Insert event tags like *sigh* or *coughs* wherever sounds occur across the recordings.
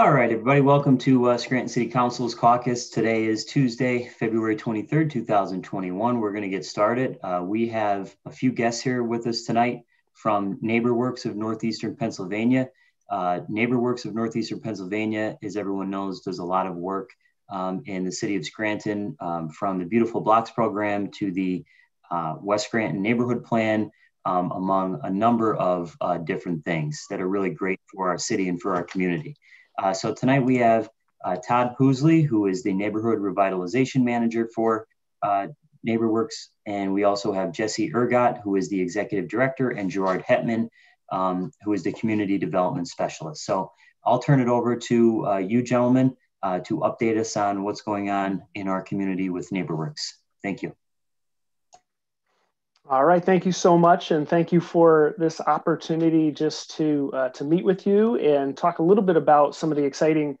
All right, everybody, welcome to uh, Scranton City Council's caucus. Today is Tuesday, February 23rd, 2021. We're going to get started. Uh, we have a few guests here with us tonight from NeighborWorks of Northeastern Pennsylvania. Uh, NeighborWorks of Northeastern Pennsylvania, as everyone knows, does a lot of work um, in the city of Scranton, um, from the Beautiful Blocks program to the uh, West Scranton Neighborhood Plan, um, among a number of uh, different things that are really great for our city and for our community. Uh, so tonight we have uh, Todd Pousley, who is the Neighborhood Revitalization Manager for uh, NeighborWorks. And we also have Jesse Ergott, who is the Executive Director, and Gerard Hetman, um, who is the Community Development Specialist. So I'll turn it over to uh, you gentlemen uh, to update us on what's going on in our community with NeighborWorks. Thank you. All right, thank you so much, and thank you for this opportunity just to uh, to meet with you and talk a little bit about some of the exciting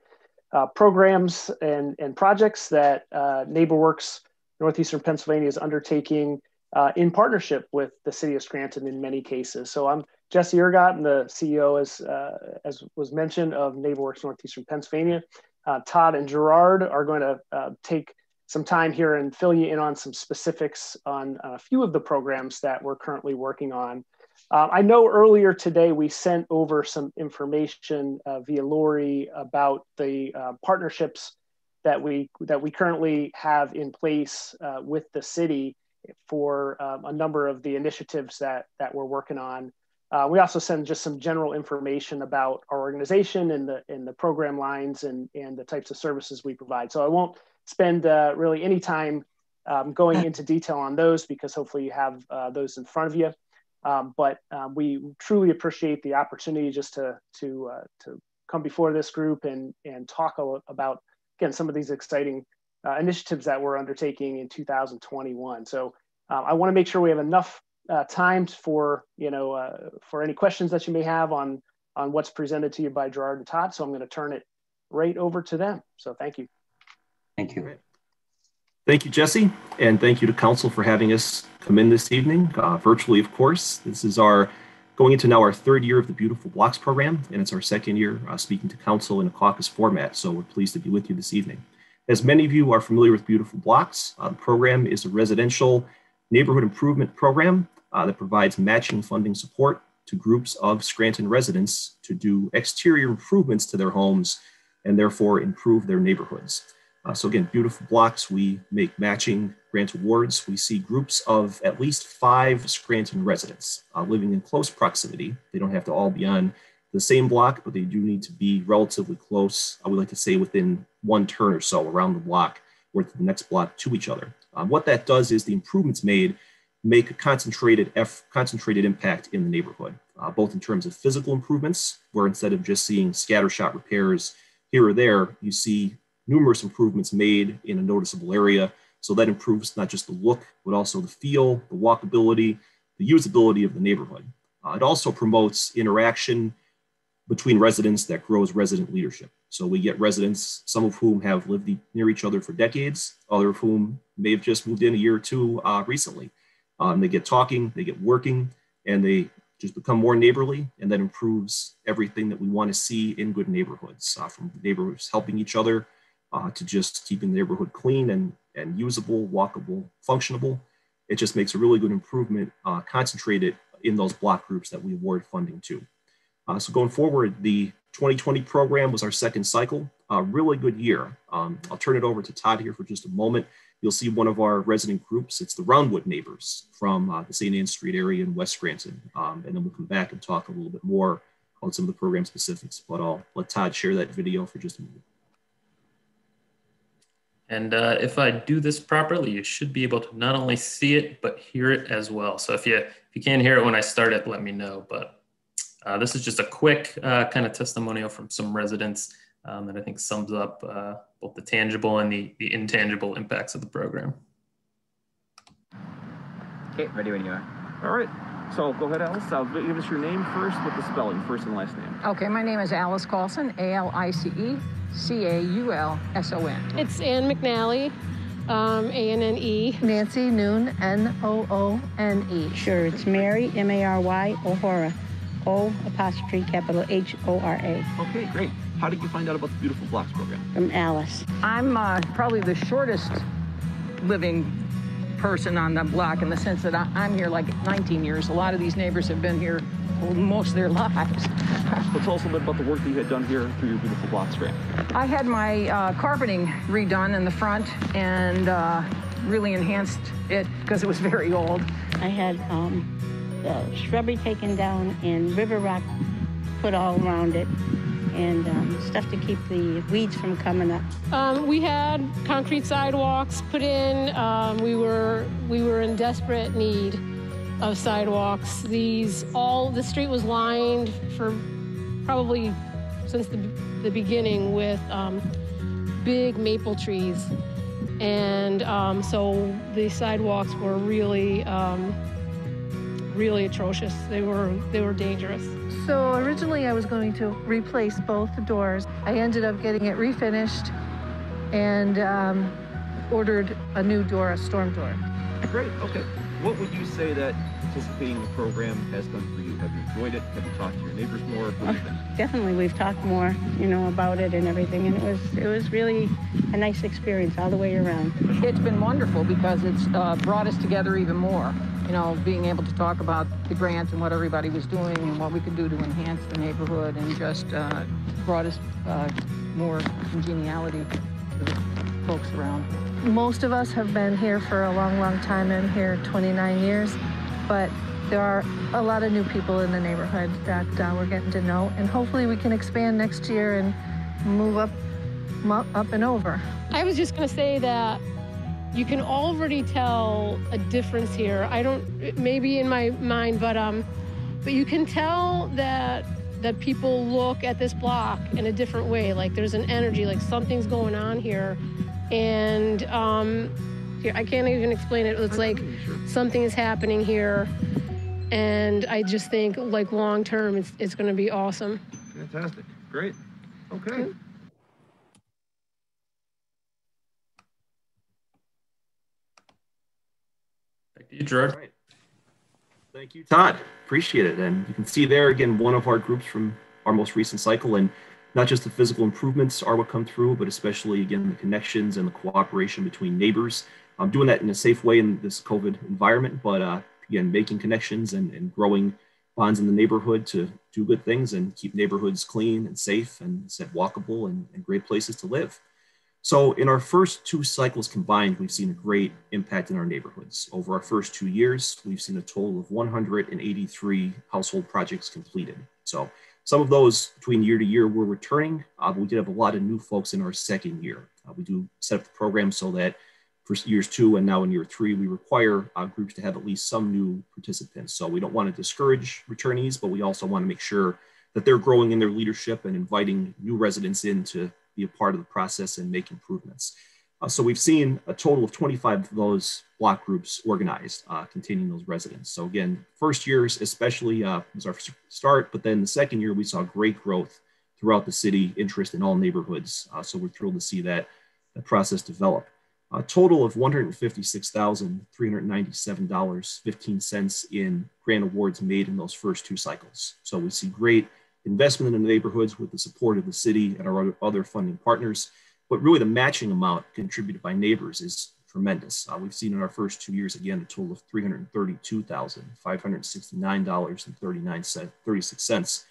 uh, programs and and projects that uh, NeighborWorks Northeastern Pennsylvania is undertaking uh, in partnership with the City of Scranton in many cases. So I'm Jesse Ergott, and the CEO, as uh, as was mentioned, of NeighborWorks Northeastern Pennsylvania. Uh, Todd and Gerard are going to take some time here and fill you in on some specifics on a few of the programs that we're currently working on. Uh, I know earlier today we sent over some information uh, via Lori about the uh, partnerships that we that we currently have in place uh, with the city for um, a number of the initiatives that that we're working on. Uh, we also send just some general information about our organization and the and the program lines and and the types of services we provide. So I won't spend uh, really any time um, going into detail on those because hopefully you have uh, those in front of you. Um, but um, we truly appreciate the opportunity just to to uh, to come before this group and and talk about again some of these exciting uh, initiatives that we're undertaking in 2021. So uh, I want to make sure we have enough uh, time for you know for any questions that you may have on on what's presented to you by Gerard and Todd. So I'm going to turn it right over to them. So thank you. Thank you. Thank you, Jesse, and thank you to Council for having us come in this evening, uh, virtually, of course. This is our going into now our third year of the Beautiful Blocks program, and it's our second year uh, speaking to Council in a caucus format, so we're pleased to be with you this evening. As many of you are familiar with Beautiful Blocks, uh, the program is a residential neighborhood improvement program uh, that provides matching funding support to groups of Scranton residents to do exterior improvements to their homes and therefore improve their neighborhoods. Uh, so again, beautiful blocks, we make matching grant awards. We see groups of at least five Scranton residents uh, living in close proximity. They don't have to all be on the same block, but they do need to be relatively close. I would like to say within one turn or so around the block or to the next block to each other. Um, what that does is the improvements made make a concentrated F, concentrated impact in the neighborhood, uh, both in terms of physical improvements, where instead of just seeing scattershot repairs here or there, you see numerous improvements made in a noticeable area. So that improves not just the look, but also the feel, the walkability, the usability of the neighborhood. Uh, it also promotes interaction between residents that grows resident leadership. So we get residents, some of whom have lived near each other for decades, other of whom may have just moved in a year or two uh, recently. Um, they get talking, they get working, and they just become more neighborly, and that improves everything that we want to see in good neighborhoods, uh, from neighbors helping each other uh, to just keeping the neighborhood clean and, and usable, walkable, functionable. It just makes a really good improvement uh, concentrated in those block groups that we award funding to. Uh, so going forward, the 2020 program was our second cycle, a really good year. Um, I'll turn it over to Todd here for just a moment. You'll see one of our resident groups. It's the Roundwood neighbors from uh, the St. Anne Street area in West Scranton. Um, and then we'll come back and talk a little bit more on some of the program specifics, but I'll let Todd share that video for just a moment. And uh, if I do this properly, you should be able to not only see it, but hear it as well. So if you, if you can't hear it when I start it, let me know. But uh, this is just a quick uh, kind of testimonial from some residents um, that I think sums up uh, both the tangible and the, the intangible impacts of the program. Okay, ready when you are. All right. So go ahead, Alice. I'll give us your name first with the spelling, first and last name. Okay, my name is Alice Caulson, A L I C E C A U L S O N. It's Anne McNally, um, A N N E. Nancy Noone, N O O N E. Sure, it's Mary, M A R Y, O'Hara, O apostrophe capital H O R A. Okay, great. How did you find out about the Beautiful Blocks program? From Alice. I'm uh, probably the shortest living person on the block in the sense that I, I'm here like 19 years. A lot of these neighbors have been here most of their *laughs* lives. Well, tell us a little bit about the work that you had done here through your Beautiful block grant. I had my uh, carpeting redone in the front and uh, really enhanced it because it was *laughs* very old. I had um, the shrubbery taken down and river rock put all around it and um, stuff to keep the weeds from coming up. Um, we had concrete sidewalks put in. Um, we were we were in desperate need of sidewalks. These all the street was lined for probably since the, the beginning with um, big maple trees, and um, so the sidewalks were really um, really atrocious. They were they were dangerous. So originally I was going to replace both the doors. I ended up getting it refinished and um, ordered a new door, a storm door. Great. Okay. What would you say that participating in the program has done for you? Have you enjoyed it? Have you talked to your neighbors more? What do you think? Definitely, we've talked more, you know, about it and everything, and it was it was really a nice experience all the way around. It's been wonderful because it's uh, brought us together even more. You know, being able to talk about the grant and what everybody was doing and what we could do to enhance the neighborhood and just uh, brought us uh, more congeniality to the folks around. Most of us have been here for a long, long time. I'm here 29 years, but there are a lot of new people in the neighborhood that uh, we're getting to know, and hopefully we can expand next year and move up, up and over. I was just going to say that you can already tell a difference here. I don't maybe in my mind, but um, but you can tell that that people look at this block in a different way. Like there's an energy, like something's going on here, and um, I can't even explain it. It's like something is happening here, and I just think like long term, it's it's going to be awesome. Fantastic. Great. Okay. Back to you, Gerard. All right. Thank you, Todd. Appreciate it. And you can see there again one of our groups from our most recent cycle, and not just the physical improvements are what come through, but especially again the connections and the cooperation between neighbors. I'm doing that in a safe way in this COVID environment, but uh, again making connections and, and growing bonds in the neighborhood to do good things and keep neighborhoods clean and safe and said walkable and, and great places to live. So in our first two cycles combined, we've seen a great impact in our neighborhoods. Over our first two years, we've seen a total of 183 household projects completed. So some of those between year to year were returning, uh, but we did have a lot of new folks in our second year. Uh, we do set up the program so that for years two and now in year three, we require uh, groups to have at least some new participants. So we don't want to discourage returnees, but we also want to make sure that they're growing in their leadership and inviting new residents in to be a part of the process and make improvements. Uh, so we've seen a total of 25 of those block groups organized, uh, containing those residents. So again, first years especially uh, was our start, but then the second year we saw great growth throughout the city, interest in all neighborhoods. Uh, so we're thrilled to see that, that process develop. A total of $156,397.15 in grant awards made in those first two cycles. So we see great investment in the neighborhoods with the support of the city and our other funding partners. But really, the matching amount contributed by neighbors is tremendous. Uh, we've seen in our first two years, again, a total of $332,569.36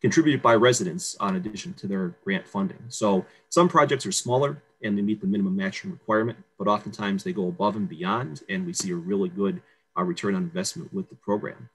contributed by residents on addition to their grant funding. So some projects are smaller and they meet the minimum matching requirement, but oftentimes they go above and beyond, and we see a really good uh, return on investment with the program.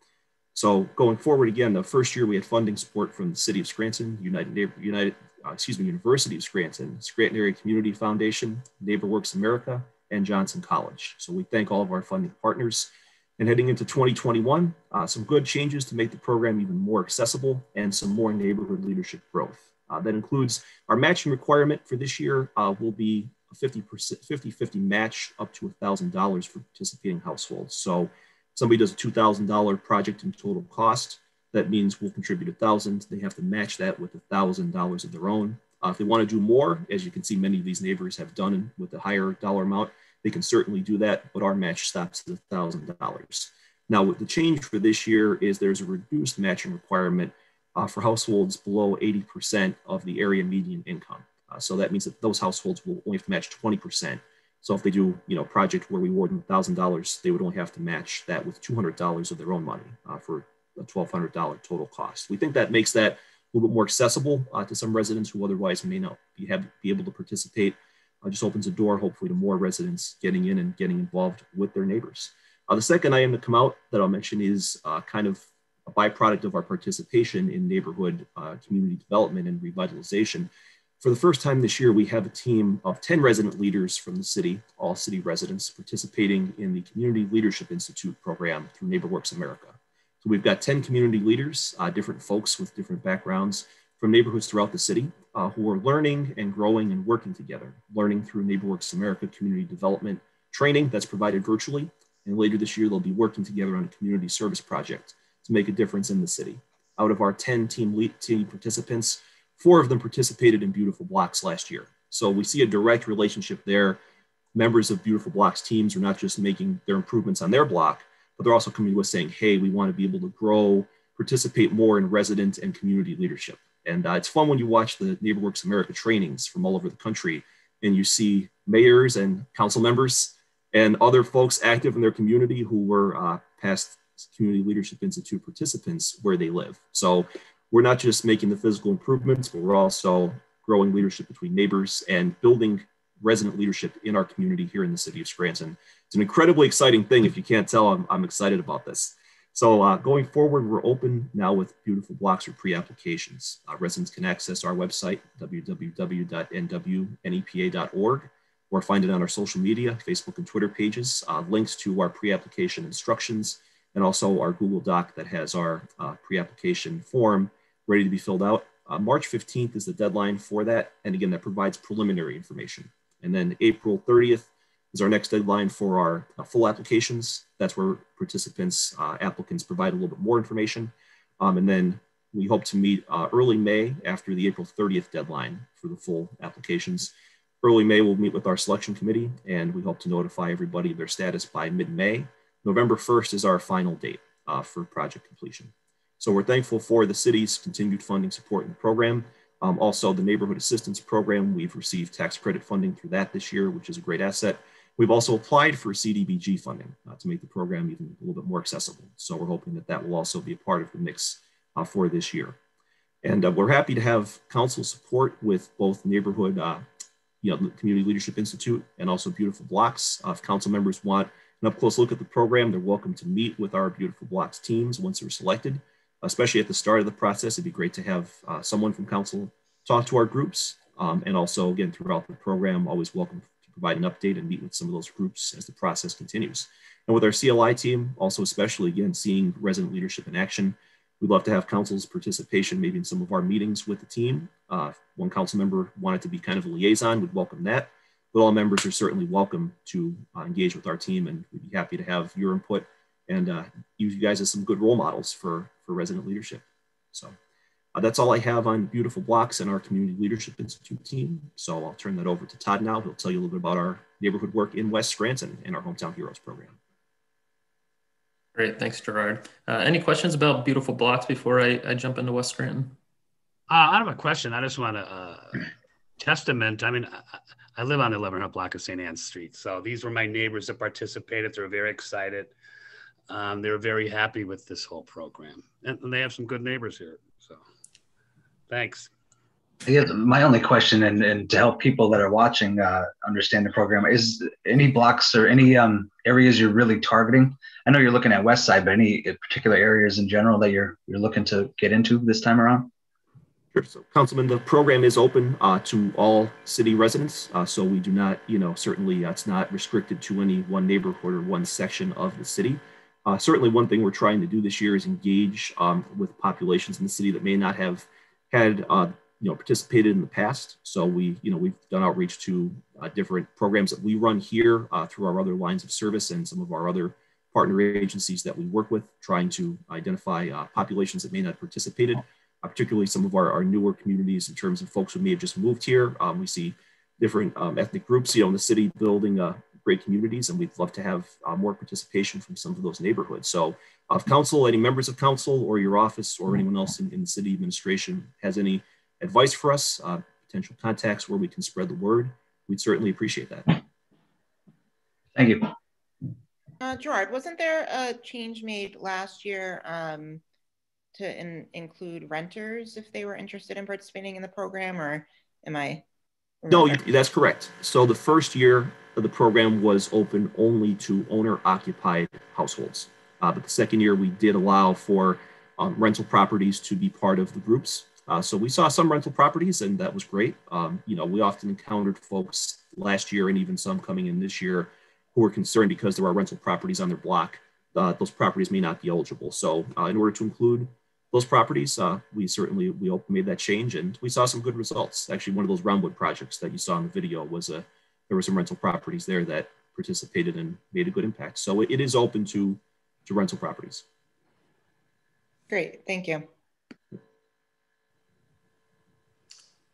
So going forward, again, the first year we had funding support from the City of Scranton, United, United uh, excuse me, University of Scranton, Scranton Area Community Foundation, NeighborWorks America, and Johnson College. So we thank all of our funding partners. And heading into 2021, uh, some good changes to make the program even more accessible and some more neighborhood leadership growth. Uh, that includes our matching requirement for this year uh, will be a 50 50-50 match up to $1,000 for participating households. So somebody does a $2,000 project in total cost, that means we'll contribute a thousand. They have to match that with thousand dollars of their own. Uh, if they want to do more, as you can see, many of these neighbors have done with a higher dollar amount, they can certainly do that, but our match stops at thousand dollars. Now, with the change for this year is there's a reduced matching requirement uh, for households below 80% of the area median income. Uh, so that means that those households will only have to match 20%. So if they do, you know, project where we award them $1,000, they would only have to match that with $200 of their own money uh, for a $1,200 total cost. We think that makes that a little bit more accessible uh, to some residents who otherwise may not be, have, be able to participate. Uh, just opens a door, hopefully, to more residents getting in and getting involved with their neighbors. Uh, the second item to come out that I'll mention is kind of a byproduct of our participation in neighborhood uh, community development and revitalization. For the first time this year, we have a team of 10 resident leaders from the city, all city residents, participating in the Community Leadership Institute program through NeighborWorks America. So we've got 10 community leaders, uh, different folks with different backgrounds from neighborhoods throughout the city uh, who are learning and growing and working together, learning through NeighborWorks America community development training that's provided virtually. And later this year, they'll be working together on a community service project to make a difference in the city. Out of our 10 team, lead, team participants, four of them participated in Beautiful Blocks last year. So we see a direct relationship there. Members of Beautiful Blocks teams are not just making their improvements on their block, but they're also coming to us saying, hey, we want to be able to grow, participate more in resident and community leadership. And uh, it's fun when you watch the NeighborWorks America trainings from all over the country and you see mayors and council members and other folks active in their community who were uh, past Community Leadership Institute participants where they live. So we're not just making the physical improvements, but we're also growing leadership between neighbors and building resident leadership in our community here in the city of Scranton. It's an incredibly exciting thing. If you can't tell, I'm, I'm excited about this. So uh, going forward, we're open now with beautiful blocks for pre-applications. Uh, residents can access our website, www.nwnepa.org, or find it on our social media, Facebook and Twitter pages, uh, links to our pre-application instructions, and also our Google Doc that has our uh, pre-application form ready to be filled out. Uh, March 15th is the deadline for that. And again, that provides preliminary information. And then April 30th is our next deadline for our uh, full applications. That's where participants, uh, applicants provide a little bit more information. Um, and then we hope to meet uh, early May after the April 30th deadline for the full applications. Early May, we'll meet with our selection committee and we hope to notify everybody of their status by mid-May. November 1st is our final date uh, for project completion. So we're thankful for the city's continued funding support in the program. Um, also, the Neighborhood Assistance Program, we've received tax credit funding through that this year, which is a great asset. We've also applied for CDBG funding uh, to make the program even a little bit more accessible. So we're hoping that that will also be a part of the mix uh, for this year. And uh, we're happy to have council support with both neighborhood, uh, you know, Community Leadership Institute and also Beautiful Blocks. Uh, if council members want an up close look at the program, they're welcome to meet with our Beautiful Blocks teams once they're selected especially at the start of the process. It'd be great to have uh, someone from council talk to our groups. Um, and also, again, throughout the program, always welcome to provide an update and meet with some of those groups as the process continues. And with our CLI team, also especially, again, seeing resident leadership in action, we'd love to have council's participation maybe in some of our meetings with the team. Uh, one council member wanted to be kind of a liaison, we'd welcome that. But all members are certainly welcome to uh, engage with our team and we'd be happy to have your input and uh, use you guys as some good role models for, for resident leadership. So uh, that's all I have on Beautiful Blocks and our Community Leadership Institute team. So I'll turn that over to Todd now. He'll tell you a little bit about our neighborhood work in West Scranton and our Hometown Heroes program. Great, thanks, Gerard. Uh, any questions about Beautiful Blocks before I, I jump into West Scranton? Uh, I have a question. I just want to uh, testament. I mean, I, I live on the 1100 block of St. Anne's Street. So these were my neighbors that participated. They were very excited um, they were very happy with this whole program, and, and, they have some good neighbors here. So, thanks. Yeah, my only question, and, and to help people that are watching uh, understand the program, is any blocks or any um, areas you're really targeting? I know you're looking at West Side, but any particular areas in general that you're you're looking to get into this time around? Sure. So, Councilman, the program is open uh, to all city residents. Uh, so we do not, you know, certainly uh, it's not restricted to any one neighborhood or one section of the city. Uh, certainly, one thing we're trying to do this year is engage um, with populations in the city that may not have had, uh, you know, participated in the past. So we, you know, we've done outreach to uh, different programs that we run here through our other lines of service and some of our other partner agencies that we work with, trying to identify populations that may not have participated, particularly some of our, our, newer communities in terms of folks who may have just moved here. Um, we see different um, ethnic groups, you know, in the city building a great communities, and we'd love to have uh, more participation from some of those neighborhoods. So, uh, if council, any members of council, or your office, or anyone else in, in the city administration has any advice for us, uh, potential contacts where we can spread the word, we'd certainly appreciate that. Thank you. Uh, Gerard, wasn't there a change made last year um, to in, include renters if they were interested in participating in the program, or am I? No, that's correct. So the first year of the program was open only to owner-occupied households, uh, but the second year we did allow for um, rental properties to be part of the groups. Uh, so we saw some rental properties, and that was great. Um, you know, we often encountered folks last year and even some coming in this year who were concerned because there are rental properties on their block. Uh, those properties may not be eligible. So uh, in order to include those properties, uh, we certainly we made that change and we saw some good results. Actually, one of those Roundwood projects that you saw in the video was a there were some rental properties there that participated and made a good impact. So it, it is open to to rental properties. Great, thank you.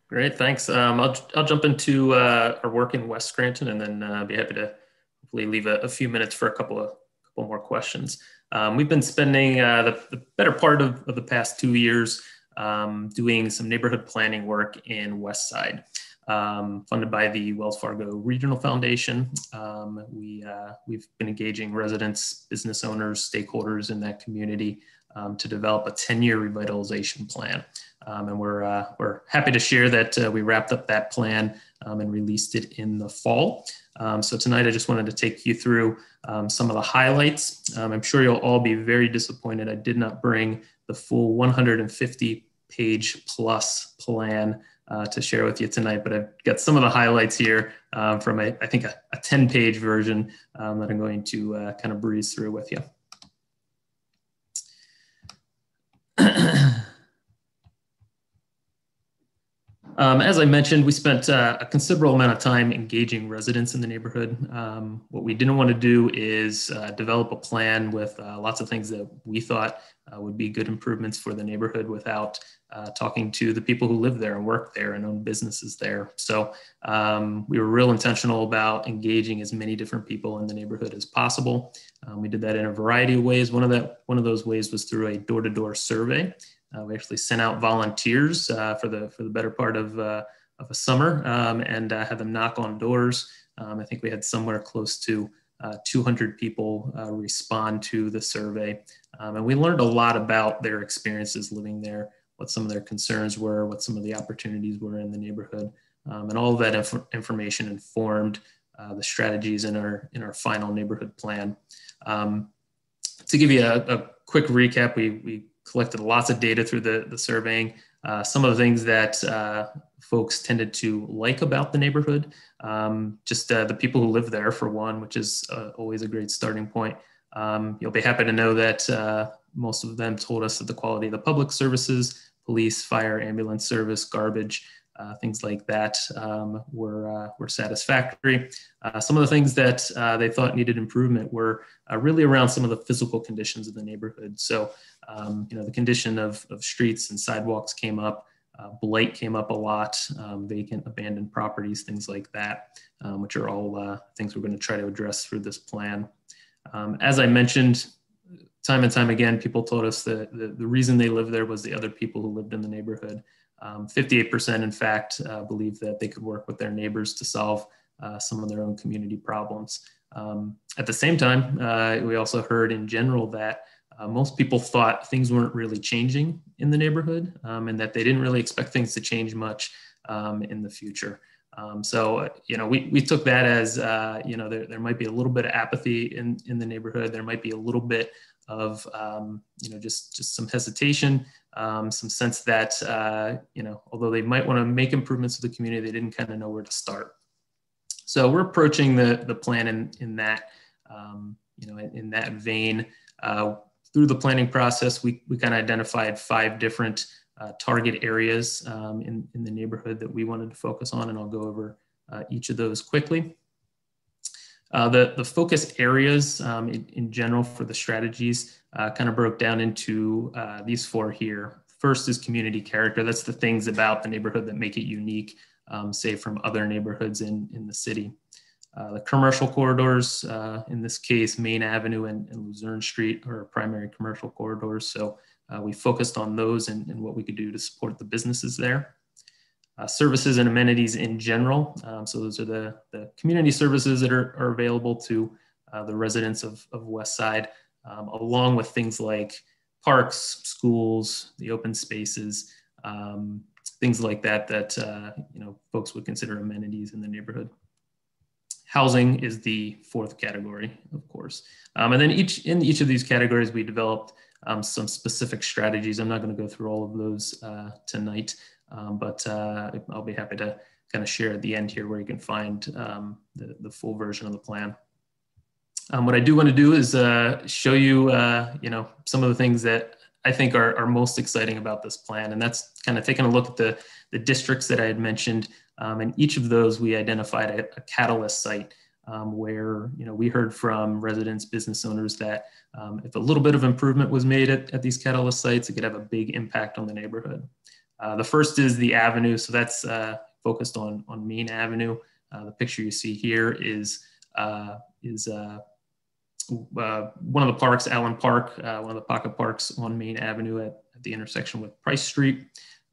Great, thanks. Um, I'll, I'll jump into uh, our work in West Scranton and then uh, be happy to hopefully leave a, a, few minutes for a couple of couple more questions. Um, we've been spending uh, the, the, better part of, of, the past two years um, doing some neighborhood planning work in West Side, um, funded by the Wells Fargo Regional Foundation. Um, we, uh, we've been engaging residents, business owners, stakeholders in that community um, to develop a 10-year revitalization plan. Um, and we're, uh, we're happy to share that uh, we wrapped up that plan and released it in the fall. Um, so tonight I just wanted to take you through um, some of the highlights. Um, I'm sure you'll all be very disappointed I did not bring the full 150 page plus plan uh, to share with you tonight, but I've got some of the highlights here uh, from a, I think a, a 10 page version um, that I'm going to uh, kind of breeze through with you. *clears throat* Um, as I mentioned, we spent uh, a considerable amount of time engaging residents in the neighborhood. Um, what we didn't want to do is uh, develop a plan with uh, lots of things that we thought uh, would be good improvements for the neighborhood without uh, talking to the people who live there and work there and own businesses there. So um, we were real intentional about engaging as many different people in the neighborhood as possible. Um, we did that in a variety of ways. One of that one of those ways was through a door-to-door -door survey. Uh, we actually sent out volunteers uh, for the for the better part of uh, of a summer um, and had them knock on doors. Um, I think we had somewhere close to 200 people respond to the survey, um, and we learned a lot about their experiences living there, what some of their concerns were, what some of the opportunities were in the neighborhood, um, and all of that inf information informed uh, the strategies in our in our final neighborhood plan. Um, to give you a, a, quick recap, we we collected lots of data through the, the surveying. Uh, some of the things that uh, folks tended to like about the neighborhood, um, just uh, the people who live there for one, which is uh, always a great starting point. Um, you'll be happy to know that uh, most of them told us that the quality of the public services, police, fire, ambulance service, garbage, uh, things like that um, were, were satisfactory. Some of the things that they thought needed improvement were really around some of the physical conditions of the neighborhood. So, um, you know, the condition of, of streets and sidewalks came up, uh, blight came up a lot, um, vacant, abandoned properties, things like that, um, which are all things we're going to try to address through this plan. Um, as I mentioned, time and time again, people told us that the, the reason they lived there was the other people who lived in the neighborhood. Um, 58% in fact uh, believe that they could work with their neighbors to solve uh, some of their own community problems. Um, at the same time, uh, we also heard in general that uh, most people thought things weren't really changing in the neighborhood um, and that they didn't really expect things to change much um, in the future. Um, so, you know, we, we took that as, uh, you know, there, there might be a little bit of apathy in, in the neighborhood. There might be a little bit of, um, you know, just, just some hesitation um, some sense that, uh, you know, although they might want to make improvements to the community, they didn't kind of know where to start. So we're approaching the, the plan in, in that, um, you know, in, in that vein. Uh, through the planning process, we, we kind of identified five different uh, target areas um, in, in the neighborhood that we wanted to focus on, and I'll go over uh, each of those quickly. Uh, the, the focus areas um, in, in, general for the strategies uh, kind of broke down into uh, these four here. First is community character. That's the things about the neighborhood that make it unique, um, say from other neighborhoods in, in the city. Uh, the commercial corridors, uh, in this case, Main Avenue and, and, Luzerne Street are primary commercial corridors. So uh, we focused on those and, and, what we could do to support the businesses there. Uh, services and amenities in general. Um, so those are the, the community services that are, are available to uh, the residents of, of West Side, um, along with things like parks, schools, the open spaces, um, things like that that you know folks would consider amenities in the neighborhood. Housing is the fourth category, of course. Um, and then each in each of these categories, we developed um, some specific strategies. I'm not going to go through all of those uh, tonight, um, but uh, I'll be happy to kind of share at the end here where you can find um, the, the full version of the plan. Um, what I do want to do is uh, show you, uh, you know, some of the things that I think are, are most exciting about this plan. And that's kind of taking a look at the, the districts that I had mentioned. Um, and each of those, we identified a, a catalyst site um, where, you know, we heard from residents, business owners that um, if a little bit of improvement was made at, at these catalyst sites, it could have a big impact on the neighborhood. Uh, the first is the avenue. So that's uh, focused on, on Main Avenue. Uh, the picture you see here is, uh, is uh, uh, one of the parks, Allen Park, one of the pocket parks on Main Avenue at, at the intersection with Price Street.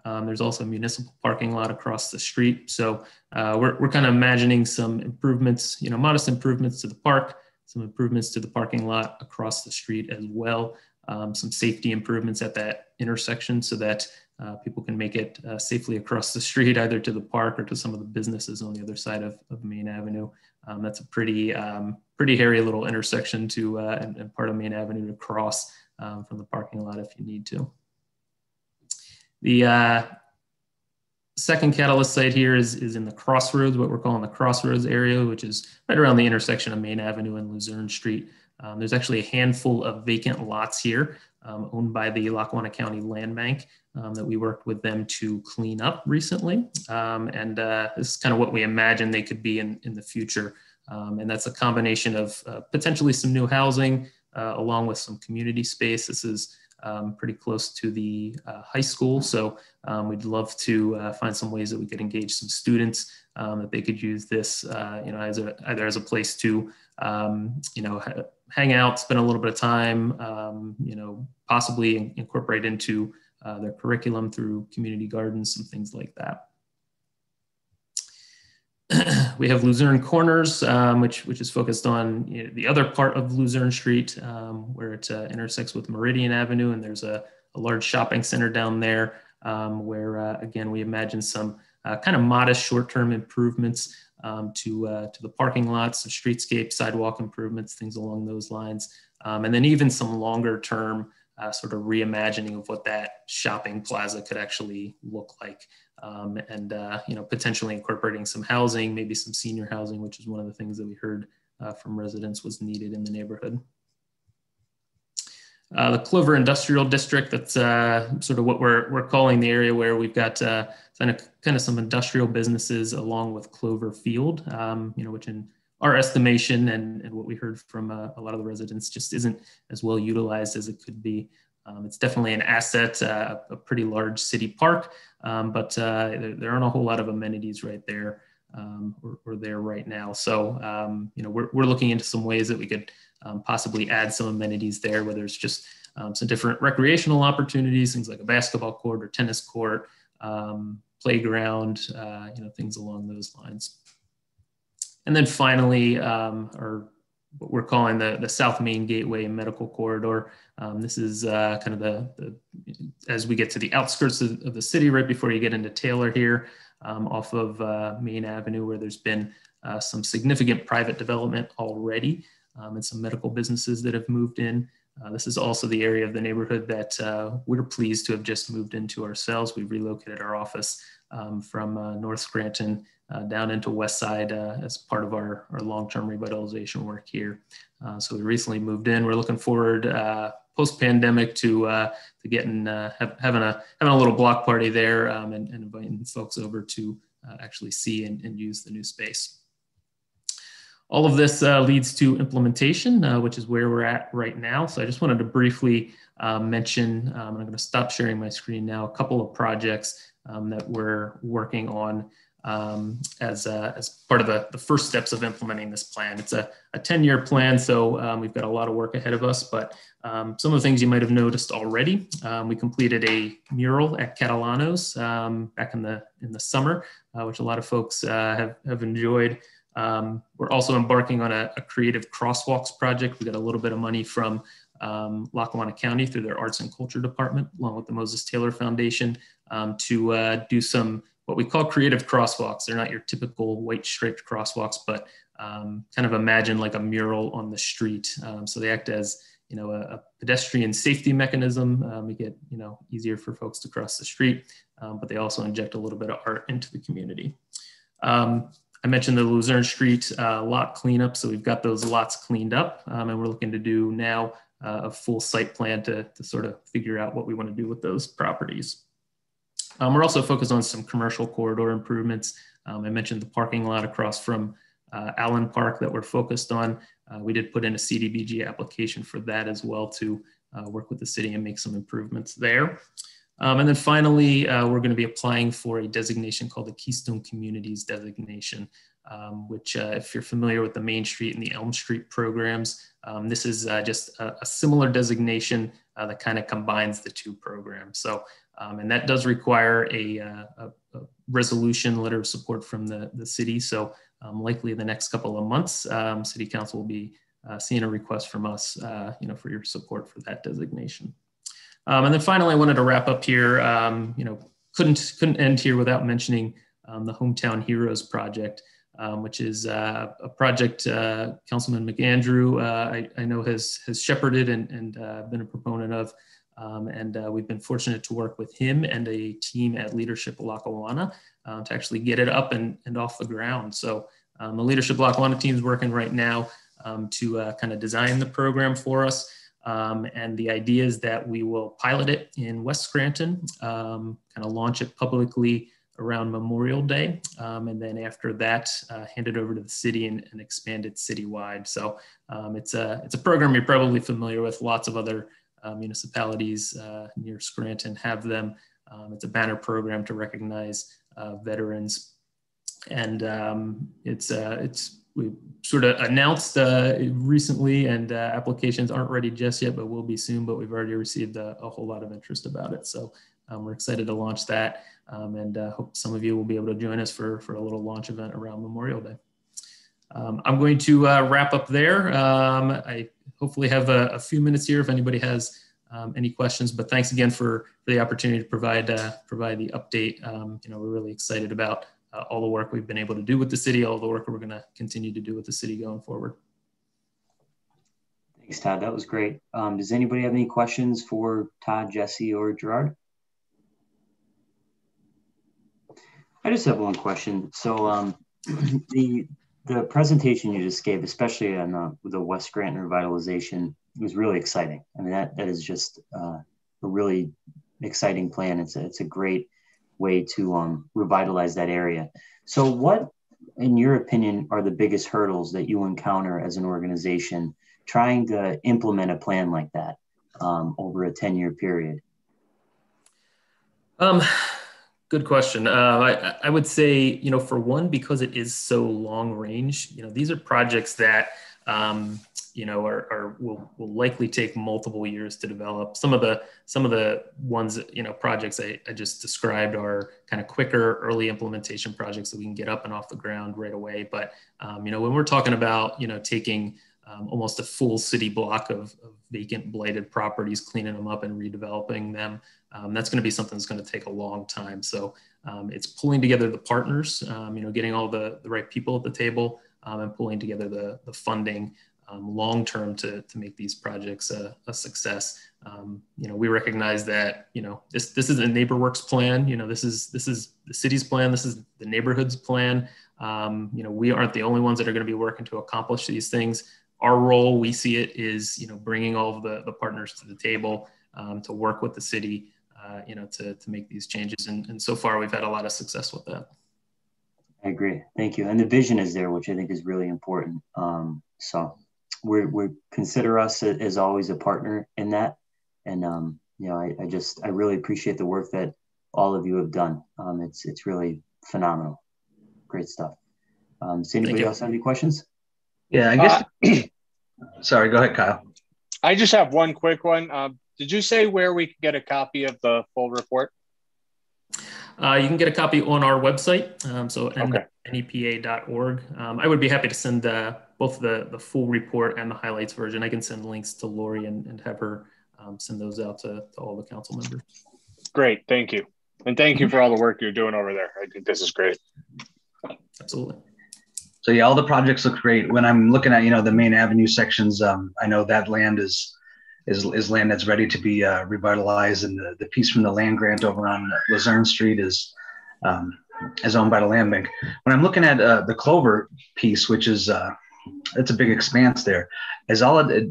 Um, there's also a municipal parking lot across the street. So uh, we're, we're kind of imagining some improvements, you know, modest improvements to the park, some improvements to the parking lot across the street as well, um, some safety improvements at that intersection so that uh, people can make it uh, safely across the street, either to the park or to some of the businesses on the other side of, of Main Avenue. Um, that's a pretty um, pretty hairy little intersection to uh, and, and, part of Main Avenue to cross um, from the parking lot if you need to. The uh, second catalyst site here is, is in the crossroads, what we're calling the crossroads area, which is right around the intersection of Main Avenue and Luzerne Street. Um, there's actually a handful of vacant lots here um, owned by the Lackawanna County Land Bank um, that we worked with them to clean up recently. Um, and uh, this is kind of what we imagine they could be in, in the future. Um, and that's a combination of uh, potentially some new housing uh, along with some community space. This is um, pretty close to the uh, high school. So um, we'd love to uh, find some ways that we could engage some students um, that they could use this, uh, you know, as a, either as a place to, um, you know, ha- hang out, spend a little bit of time, um, you know, possibly incorporate into uh, their curriculum through community gardens and things like that. *clears throat* we have Luzerne Corners, um, which which is focused on you know, the other part of Luzerne Street, um, where it uh, intersects with Meridian Avenue, and there's a, a large shopping center down there, um, where uh, again we imagine some uh, kind of modest short-term improvements um, to uh, to the parking lots, some streetscape, sidewalk improvements, things along those lines, um, and then even some longer-term uh, sort of reimagining of what that shopping plaza could actually look like um, and uh, you know potentially incorporating some housing, maybe some senior housing, which is one of the things that we heard uh, from residents was needed in the neighborhood. Uh, the Clover Industrial District, that's uh, sort of what we're, we're calling the area where we've got uh, kind, of, kind of some industrial businesses along with Clover Field, um, you know, which in our estimation and, and what we heard from uh, a lot of the residents just isn't as well utilized as it could be. Um, it's definitely an asset, uh, a pretty large city park, um, but uh, there, aren't a whole lot of amenities right there um, or, or, there right now. So, um, you know, we're, we're looking into some ways that we could um, possibly add some amenities there, whether it's just um, some different recreational opportunities, things like a basketball court or tennis court, playground, uh, you know, things along those lines. And then finally, or what we're calling the, the South Main Gateway Medical Corridor. Um, this is uh, kind of the, the, as we get to the outskirts of, of, the city, right before you get into Taylor here, um, off of uh, Main Avenue, where there's been uh, some significant private development already um, and some medical businesses that have moved in. Uh, this is also the area of the neighborhood that uh, we're pleased to have just moved into ourselves. We've relocated our office um, from uh, North Scranton down into West Side uh, as part of our, our long-term revitalization work here. Uh, so we recently moved in. We're looking forward uh, post-pandemic to uh, to getting have, having a having a little block party there um, and, and, inviting folks over to actually see and, and, use the new space. All of this leads to implementation, which is where we're at right now. So I just wanted to briefly mention, um, I'm going to stop sharing my screen now, a couple of projects um, that we're working on um, as, uh, as part of the, the first steps of implementing this plan. It's a, a 10 year plan, so um, we've got a lot of work ahead of us, but um, some of the things you might have noticed already. Um, we completed a mural at Catalanos um, back in the, in the summer, uh, which a lot of folks uh, have, have enjoyed. Um, we're also embarking on a, a, creative crosswalks project. We got a little bit of money from Lackawanna County through their arts and culture department, along with the Moses Taylor Foundation, to uh, do some what we call creative crosswalks. They're not your typical white striped crosswalks, but um, kind of imagine like a mural on the street. Um, so they act as you know a, a pedestrian safety mechanism. Um, make it you know easier for folks to cross the street, um, but they also inject a little bit of art into the community. Um, I mentioned the Luzerne Street uh, lot cleanup, so we've got those lots cleaned up, um, and we're looking to do now uh, a full site plan to, to sort of figure out what we want to do with those properties. Um, we're also focused on some commercial corridor improvements. Um, I mentioned the parking lot across from uh, Allen Park that we're focused on. Uh, we did put in a CDBG application for that as well to uh, work with the city and make some improvements there. Um, and then finally, uh, we're going to be applying for a designation called the Keystone Communities designation, um, which uh, if you're familiar with the Main Street and the Elm Street programs, um, this is uh, just a, a, similar designation that kind of combines the two programs. So um, and that does require a, uh, a, a, resolution letter of support from the, the city. So um, likely in the next couple of months, um, city council will be uh, seeing a request from us, uh, you know, for your support for that designation. Um, and then finally, I wanted to wrap up here, um, you know, couldn't, couldn't end here without mentioning um, the Hometown Heroes Project. which is uh, a project uh, Councilman McAndrew, uh, I, I, know has, has shepherded and, and been a proponent of. Um, and uh, we've been fortunate to work with him and a team at Leadership Lackawanna uh, to actually get it up and, and off the ground. So um, the Leadership Lackawanna team is working right now um, to uh, kind of design the program for us. Um, and the idea is that we will pilot it in West Scranton, um, kind of launch it publicly around Memorial Day. Um, and then after that, uh, hand it over to the city and, and expand it citywide. So it's, a, it's a program you're probably familiar with, lots of other municipalities uh, near Scranton have them. Um, it's a banner program to recognize uh, veterans. And um, it's, it's we sort of announced uh, recently and uh, applications aren't ready just yet, but will be soon, but we've already received a, a whole lot of interest about it. So um, we're excited to launch that um, and uh, hope some of you will be able to join us for, for a little launch event around Memorial Day. Um, I'm going to wrap up there. Um, I hopefully have a, a few minutes here if anybody has um, any questions. But thanks again for, for the opportunity to provide uh, provide the update. Um, you know, we're really excited about uh, all the work we've been able to do with the city, all the work we're going to continue to do with the city going forward. Thanks, Todd. That was great. Um, does anybody have any questions for Todd, Jesse, or Gerard? I just have one question. So um, *clears throat* the the presentation you just gave, especially on the, the West Scranton revitalization, was really exciting. I mean, that that is just uh, a really exciting plan. It's a, it's a great way to um, revitalize that area. So, what, in your opinion, are the biggest hurdles that you encounter as an organization trying to implement a plan like that um, over a 10 year period? Um, Good question. Uh, I, I, would say, you know, for one, because it is so long range, you know, these are projects that, um, you know, are, are will, will likely take multiple years to develop. Some of the some of the ones, you know, projects I, I just described are kind of quicker, early implementation projects that we can get up and off the ground right away. But um, you know, when we're talking about, you know, taking um, almost a full city block of, of, vacant, blighted properties, cleaning them up and redeveloping them. Um, that's going to be something that's going to take a long time. So um, it's pulling together the partners, um, you know, getting all the, the right people at the table um, and pulling together the, the funding um, long term to, to make these projects a, a success. you know, we recognize that, you know, this, this is a NeighborWorks plan. You know, this is, this is the city's plan. This is the neighborhood's plan. you know, we aren't the only ones that are going to be working to accomplish these things our role, we see it is, you know, bringing all of the, the partners to the table um, to work with the city, uh, you know, to, to make these changes. And, and so far, we've had a lot of success with that. I agree. Thank you. And the vision is there, which I think is really important. Um, so we we consider us as always a partner in that. And um, you know, I, I, just I really appreciate the work that all of you have done. Um, it's it's really phenomenal. great stuff. Um, does anybody else have any questions? Yeah, I guess. Uh, *coughs* sorry, go ahead, Kyle. I just have one quick one. Um, did you say where we can get a copy of the full report? Uh, you can get a copy on our website, um, so okay. nepa.org. Um, I would be happy to send uh, both the, the full report and the highlights version. I can send links to Lori and, and have her um, send those out to, to all the council members. Great, thank you. And thank you for all the work you're doing over there. I think this is great. Absolutely. So yeah, all the projects look great. When I'm looking at you know the main avenue sections, um, I know that land is is is land that's ready to be uh, revitalized, and the, the piece from the land grant over on Luzerne Street is um, is owned by the land bank. When I'm looking at uh, the Clover piece, which is uh, it's a big expanse there, is all of it,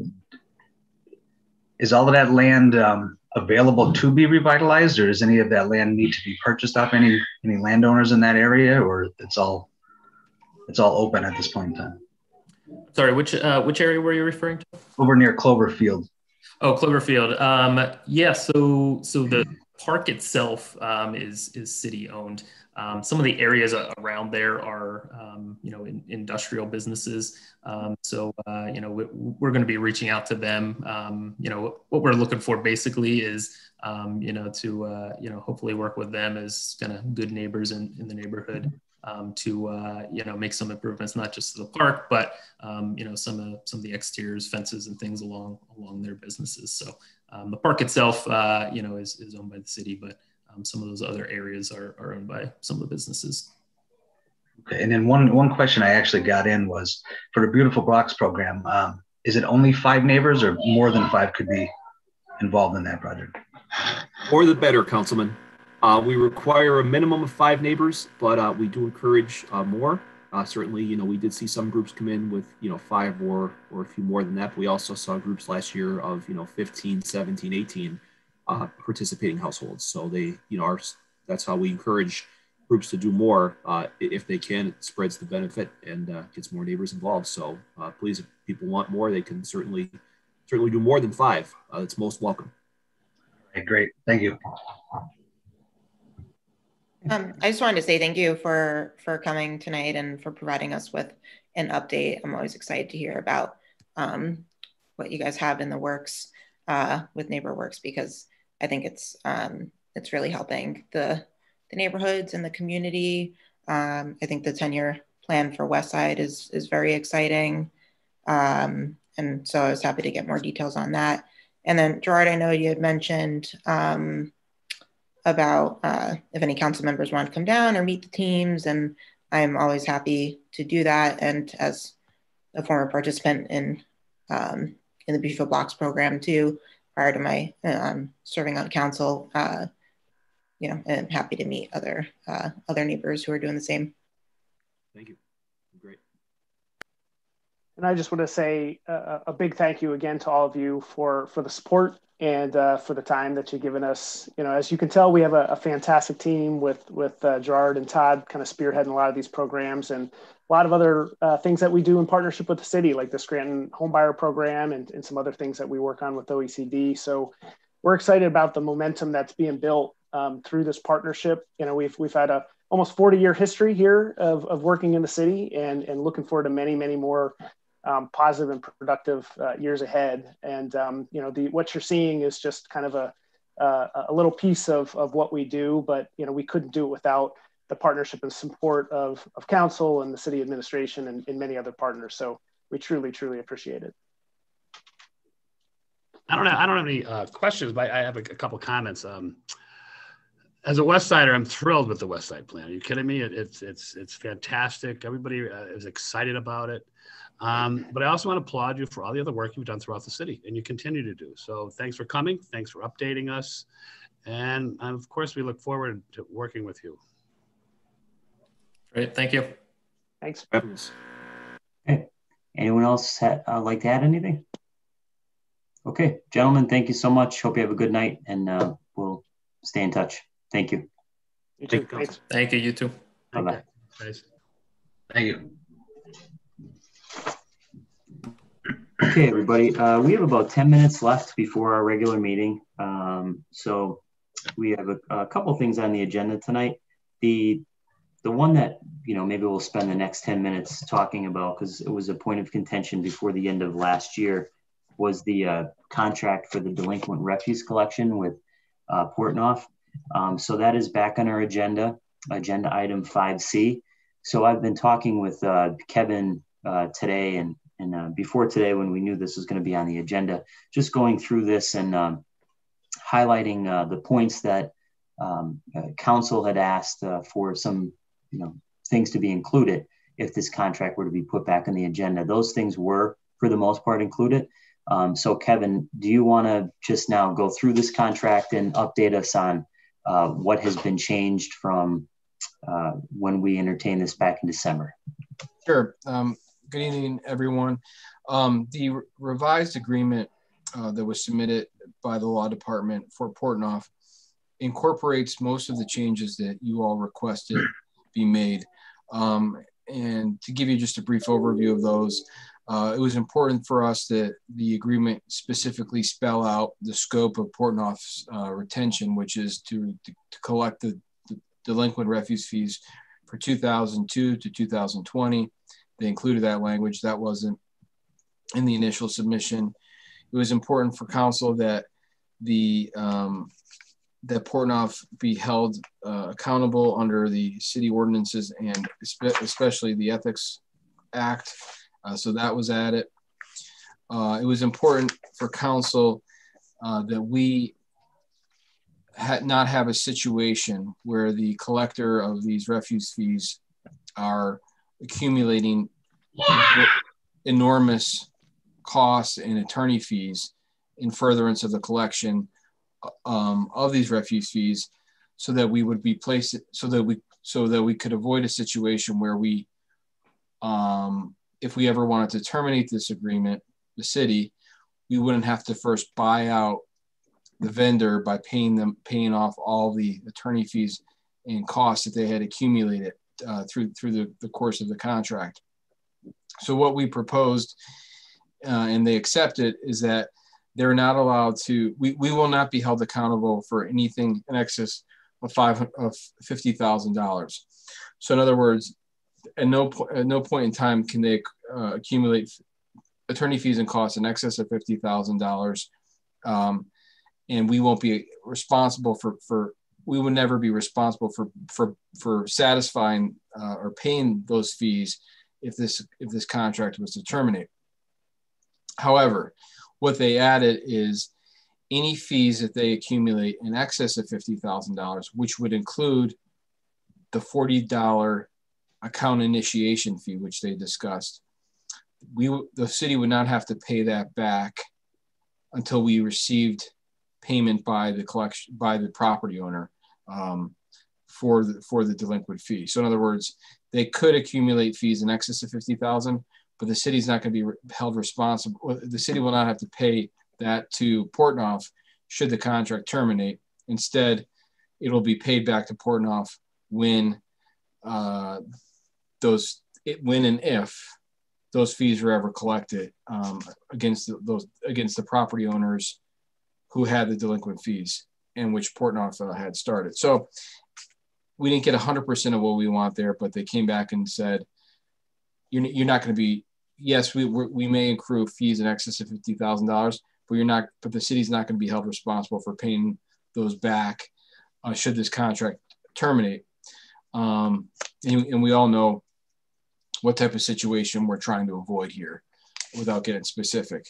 is all of that land um, available to be revitalized, or does any of that land need to be purchased off any any landowners in that area, or it's all it's all open at this point in time. Sorry, which uh, which area were you referring to? Over near Cloverfield. Oh, Cloverfield. Um, yeah. So so the park itself um, is is city owned. Um, some of the areas around there are, um, you know, in, industrial businesses. Um, so, uh, you know, we, are going to be reaching out to them. Um, you know, what we're looking for basically is, um, you know, to, uh, you know, hopefully work with them as kind of good neighbors in, in the neighborhood um, to uh, you know make some improvements, not just to the park, but um, you know some of some of the exteriors, fences, and things along along their businesses. So um, the park itself, uh, you know, is, is owned by the city, but um, some of those other areas are, are owned by some of the businesses. Okay, and then one one question I actually got in was for the Beautiful Blocks program. Um, is it only five neighbors, or more than five could be involved in that project? Or the better, Councilman. Uh, we require a minimum of five neighbors, but uh, we do encourage uh, more. Uh, certainly, you know, we did see some groups come in with, you know, five or, or a few more than that. But we also saw groups last year of, you know, 15, 17, 18 uh, participating households. So they, you know, are, that's how we encourage groups to do more uh, if they can. It spreads the benefit and gets more neighbors involved. So please, if people want more, they can certainly certainly do more than five. it's most welcome. Okay, great. Thank you. Um, I just wanted to say thank you for for coming tonight and for providing us with an update. I'm always excited to hear about um, what you guys have in the works uh, with NeighborWorks because I think it's um, it's really helping the the neighborhoods and the community. Um, I think the 10 year plan for Westside is is very exciting, um, and so I was happy to get more details on that. And then Gerard, I know you had mentioned um, about uh, if any council members want to come down or meet the teams. And I'm always happy to do that. And as a former participant in um, in the Beautiful Blocks program too, prior to my um, serving on council, uh, you know, I'm happy to meet other uh, other neighbors who are doing the same. Thank you. Great. And I just want to say a, a big thank you again to all of you for for the support and uh, for the time that you've given us. You know, as you can tell, we have a, a fantastic team with with uh, Gerard and Todd kind of spearheading a lot of these programs and a lot of other uh, things that we do in partnership with the city, like the Scranton Homebuyer Program and, and some other things that we work on with OECD. So we're excited about the momentum that's being built um, through this partnership. You know, we've we've had a almost 40 year history here of, of working in the city and, and looking forward to many, many more um, positive and productive uh, years ahead. And um, you know, the what you're seeing is just kind of a uh, a little piece of of what we do, but you know, we couldn't do it without the partnership and support of of council and the city administration and, and many other partners. So we truly, truly appreciate it. I don't know. I don't have any uh, questions, but I have a, a couple comments. Um, as a West Sider, I'm thrilled with the West Side plan. Are you kidding me? It, it's it's it's fantastic. Everybody uh, is excited about it. Um, but I also want to applaud you for all the other work you've done throughout the city and you continue to do. So thanks for coming. Thanks for updating us. And, and of course, we look forward to working with you. Great. Thank you. Thanks. Okay. Anyone else ha- uh, like to add anything? Okay, gentlemen, thank you so much. Hope you have a good night and uh, we'll stay in touch. Thank you. You too. Thanks. Thank you. You too. Bye bye. Thank you. Okay, everybody, uh, we have about 10 minutes left before our regular meeting. Um, so we have a, a couple things on the agenda tonight. The the one that you know maybe we'll spend the next 10 minutes talking about because it was a point of contention before the end of last year was the uh, contract for the delinquent refuse collection with uh, Portnoff. Um, so that is back on our agenda, agenda item 5C. So I've been talking with uh, Kevin uh, today and, and uh, before today when we knew this was going to be on the agenda, just going through this and um, highlighting uh, the points that um, council had asked for some you know things to be included if this contract were to be put back on the agenda. Those things were, for the most part, included. Um, so, Kevin, do you want to just now go through this contract and update us on uh, what has been changed from uh, when we entertained this back in December? Sure. Um, good evening, everyone. Um, the re revised agreement uh, that was submitted by the law department for Portnoff incorporates most of the changes that you all requested be made. Um, and to give you just a brief overview of those, uh, it was important for us that the agreement specifically spell out the scope of Portnoff's uh, retention, which is to, to, to collect the, the, delinquent refuse fees for 2002 to 2020. They included that language that wasn't in the initial submission. It was important for council that the um, that Portnoff be held uh, accountable under the city ordinances and especially the Ethics Act. Uh, so that was added. Uh, it was important for council uh, that we had not have a situation where the collector of these refuse fees are accumulating enormous costs and attorney fees in furtherance of the collection um, of these refuse fees so that we would be placed so that we so that we could avoid a situation where we um, if we ever wanted to terminate this agreement the city we wouldn't have to first buy out the vendor by paying them paying off all the attorney fees and costs that they had accumulated uh, through through the, the course of the contract. So what we proposed uh, and they accepted is that they're not allowed to we, we will not be held accountable for anything in excess of five of fifty thousand dollars. So in other words at no point at no point in time can they uh, accumulate attorney fees and costs in excess of fifty thousand um, dollars and we won't be responsible for for we would never be responsible for for for satisfying uh, or paying those fees if this if this contract was to terminate however what they added is any fees that they accumulate in excess of $50,000, which would include the $40 account initiation fee, which they discussed. We, the city would not have to pay that back until we received payment by the collection by the property owner um, for the for the delinquent fee. So in other words, they could accumulate fees in excess of fifty thousand, but the city's not going to be held responsible. The city will not have to pay that to Portnoff should the contract terminate. Instead, it'll be paid back to Portnoff when uh, those it, when and if those fees were ever collected um, against the, those against the property owners who had the delinquent fees and which Portnoff had started. So we didn't get 100% of what we want there, but they came back and said, you're, you're not going to be yes we we may accrue fees in excess of fifty thousand dollars, but you're not but the city's not going to be held responsible for paying those back uh, should this contract terminate. Um, and, and we all know what type of situation we're trying to avoid here without getting specific.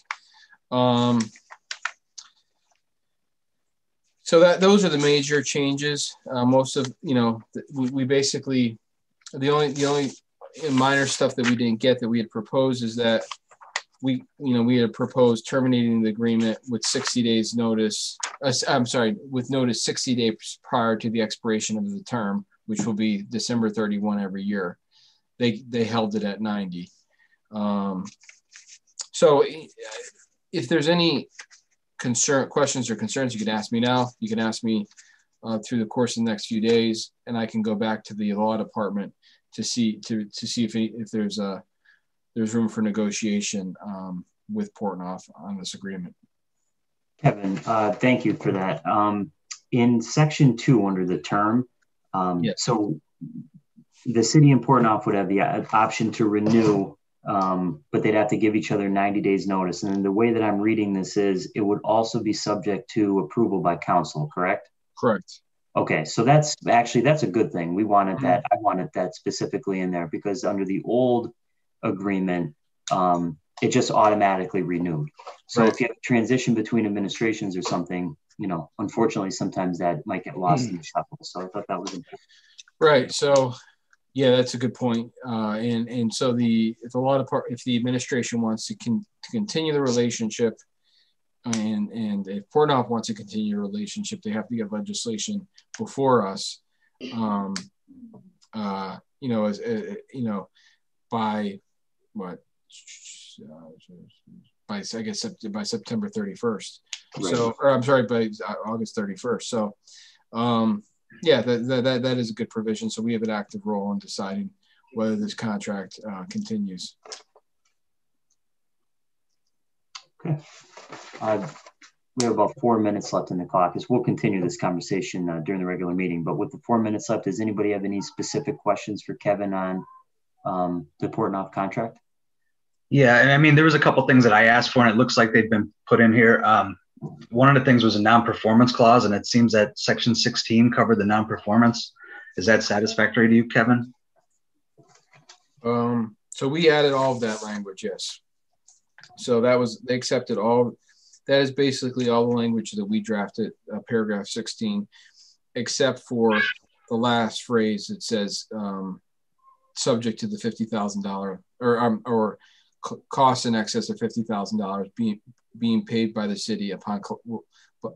Um, so that those are the major changes. Uh, most of you know we, we basically the only the only minor stuff that we didn't get that we had proposed is that we, you know, we had proposed terminating the agreement with 60 days notice. Uh, I'm sorry, with notice 60 days prior to the expiration of the term, which will be December 31 every year. They they held it at 90. Um, so if there's any concern, questions or concerns, you can ask me now. You can ask me uh, through the course of the next few days, and I can go back to the law department to see to to see if if there's a there's room for negotiation um, with Portnoff on this agreement. Kevin, uh, thank you for that. Um, in section two, under the term, um, yes. so the city in Portnoy would have the uh, option to renew, um, but they'd have to give each other 90 days notice. And the way that I'm reading this is it would also be subject to approval by council, correct? Correct. Okay, so that's actually that's a good thing. We wanted that. I wanted that specifically in there because under the old agreement, um, it just automatically renewed. So Right. if you have a transition between administrations or something, you know, unfortunately, sometimes that might get lost in the shuffle. So I thought that was important. Right. So, yeah, that's a good point. Uh, and and so the if a lot of part if the administration wants to, con- to continue the relationship, and and if Portnoff wants to continue the relationship, they have to get legislation before us. Um, uh, you know, as uh, you know, by what by I guess by September thirty first. So, or I'm sorry, by August thirty first. So, um, yeah, that, that that that is a good provision. So we have an active role in deciding whether this contract uh, continues. Okay. Uh, we have about four minutes left in the caucus. We'll continue this conversation uh, during the regular meeting, but with the four minutes left, does anybody have any specific questions for Kevin on um, the Portnoff contract? Yeah, and I mean, there was a couple things that I asked for, and it looks like they've been put in here. Um, one of the things was a non-performance clause, and it seems that Section 16 covered the non-performance. Is that satisfactory to you, Kevin? Um, so we added all of that language, yes. So that was they accepted all. That is basically all the language that we drafted, uh, paragraph 16, except for the last phrase that says um, subject to the fifty thousand dollar or um, or costs in excess of fifty thousand dollars being being paid by the city upon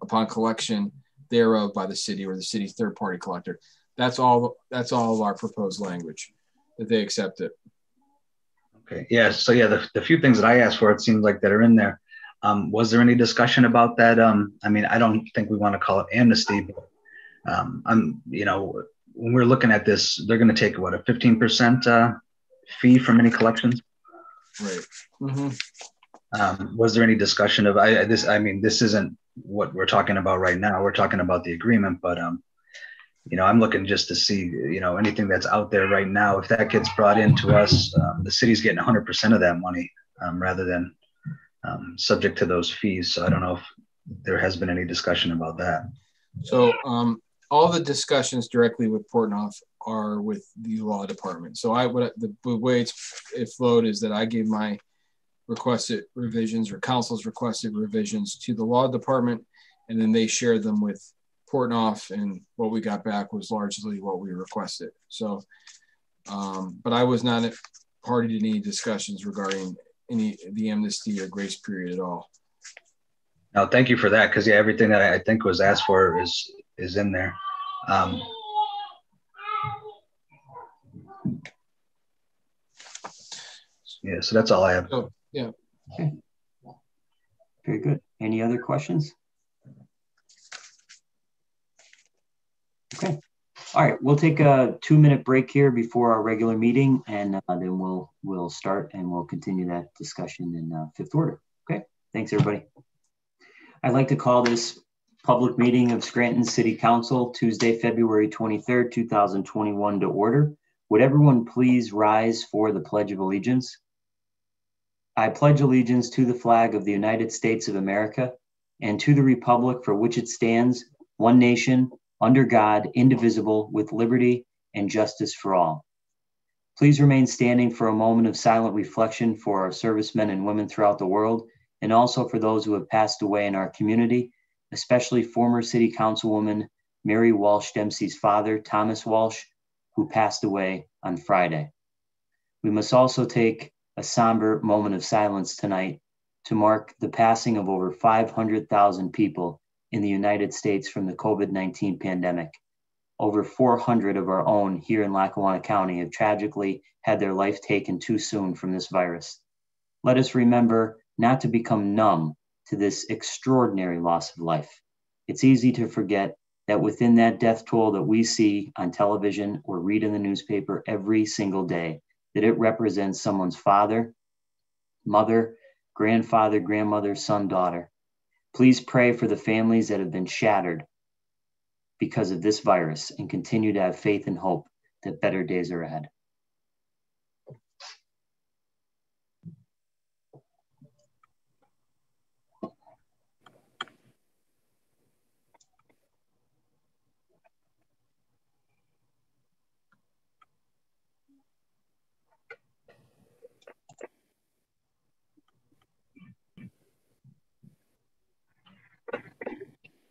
upon collection thereof by the city or the city's third party collector. That's all. That's all of our proposed language that they accepted. Okay. Yeah. So yeah, the, the few things that I asked for, it seems like that are in there. Um, was there any discussion about that? Um, I mean, I don't think we want to call it amnesty, but um, I'm, you know, when we're looking at this, they're going to take what a 15% uh, fee from any collections. Right. Mm-hmm. Um, was there any discussion of I, this? I mean, this isn't what we're talking about right now. We're talking about the agreement, but um, you know, I'm looking just to see, you know, anything that's out there right now. If that gets brought into us, um, the city's getting 100% of that money um, rather than um, subject to those fees. So I don't know if there has been any discussion about that. So um, all the discussions directly with Portnoff are with the law department. So I what the, the way it's it flowed is that I gave my requested revisions or council's requested revisions to the law department, and then they shared them with Portnoff, and what we got back was largely what we requested. So, um, but I was not a party to any discussions regarding any the amnesty or grace period at all. No, thank you for that because yeah, everything that I I think was asked for is is in there. Um, yeah, so that's all I have. Yeah. Okay. Very good. Any other questions? Okay. All right, we'll take a two minute break here before our regular meeting and uh, then we'll we'll start and we'll continue that discussion in uh, fifth order. Okay, thanks everybody. I'd like to call this public meeting of Scranton City Council Tuesday, February 23rd, 2021 to order. Would everyone please rise for the Pledge of Allegiance? I pledge allegiance to the flag of the United States of America and to the republic for which it stands, one nation, under God, indivisible, with liberty and justice for all. Please remain standing for a moment of silent reflection for our servicemen and women throughout the world, and also for those who have passed away in our community, especially former City Councilwoman Mary Walsh Dempsey's father, Thomas Walsh, who passed away on Friday. We must also take a somber moment of silence tonight to mark the passing of over 500,000 people in the United States from the COVID 19 pandemic. Over 400 of our own here in Lackawanna County have tragically had their life taken too soon from this virus. Let us remember not to become numb to this extraordinary loss of life. It's easy to forget that within that death toll that we see on television or read in the newspaper every single day, that it represents someone's father, mother, grandfather, grandmother, son, daughter. Please pray for the families that have been shattered because of this virus and continue to have faith and hope that better days are ahead.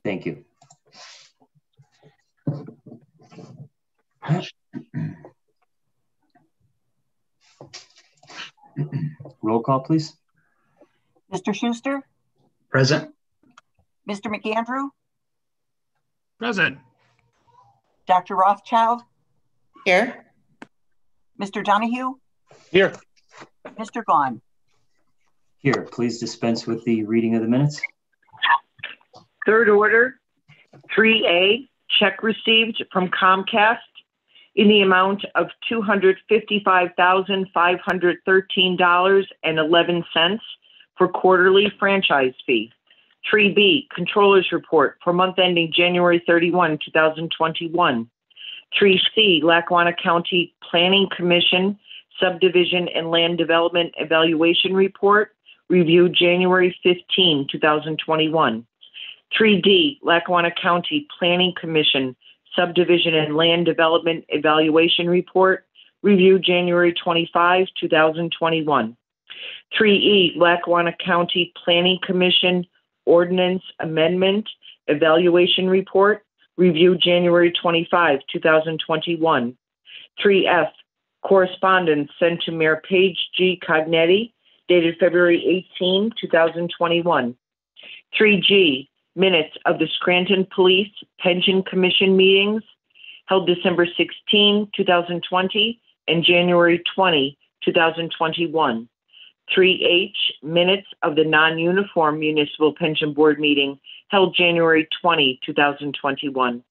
Thank you. Roll call, please. Mr. Schuster, Present. Mr. McAndrew, Present. Dr. Rothschild, Here. Mr. Donahue, Here. Mr. Gaughan. Here, please dispense with the reading of the minutes. Third order, 3A, check received from Comcast in the amount of $255,513.11 for quarterly franchise fee. 3B, controller's report for month ending January 31, 2021. 3C, Lackawanna County Planning Commission Subdivision and Land Development Evaluation Report, reviewed January 15, 2021. 3D, Lackawanna County Planning Commission Subdivision and Land Development Evaluation Report, reviewed January 25, 2021. 3E, Lackawanna County Planning Commission Ordinance Amendment Evaluation Report, reviewed January 25, 2021. 3F, correspondence sent to Mayor Paige G. Cognetti, dated February 18, 2021. 3G, minutes of the Scranton Police Pension Commission meetings held December 16, 2020 and January 20, 2021. 3H, minutes of the non-uniform municipal pension board meeting held January 20, 2021.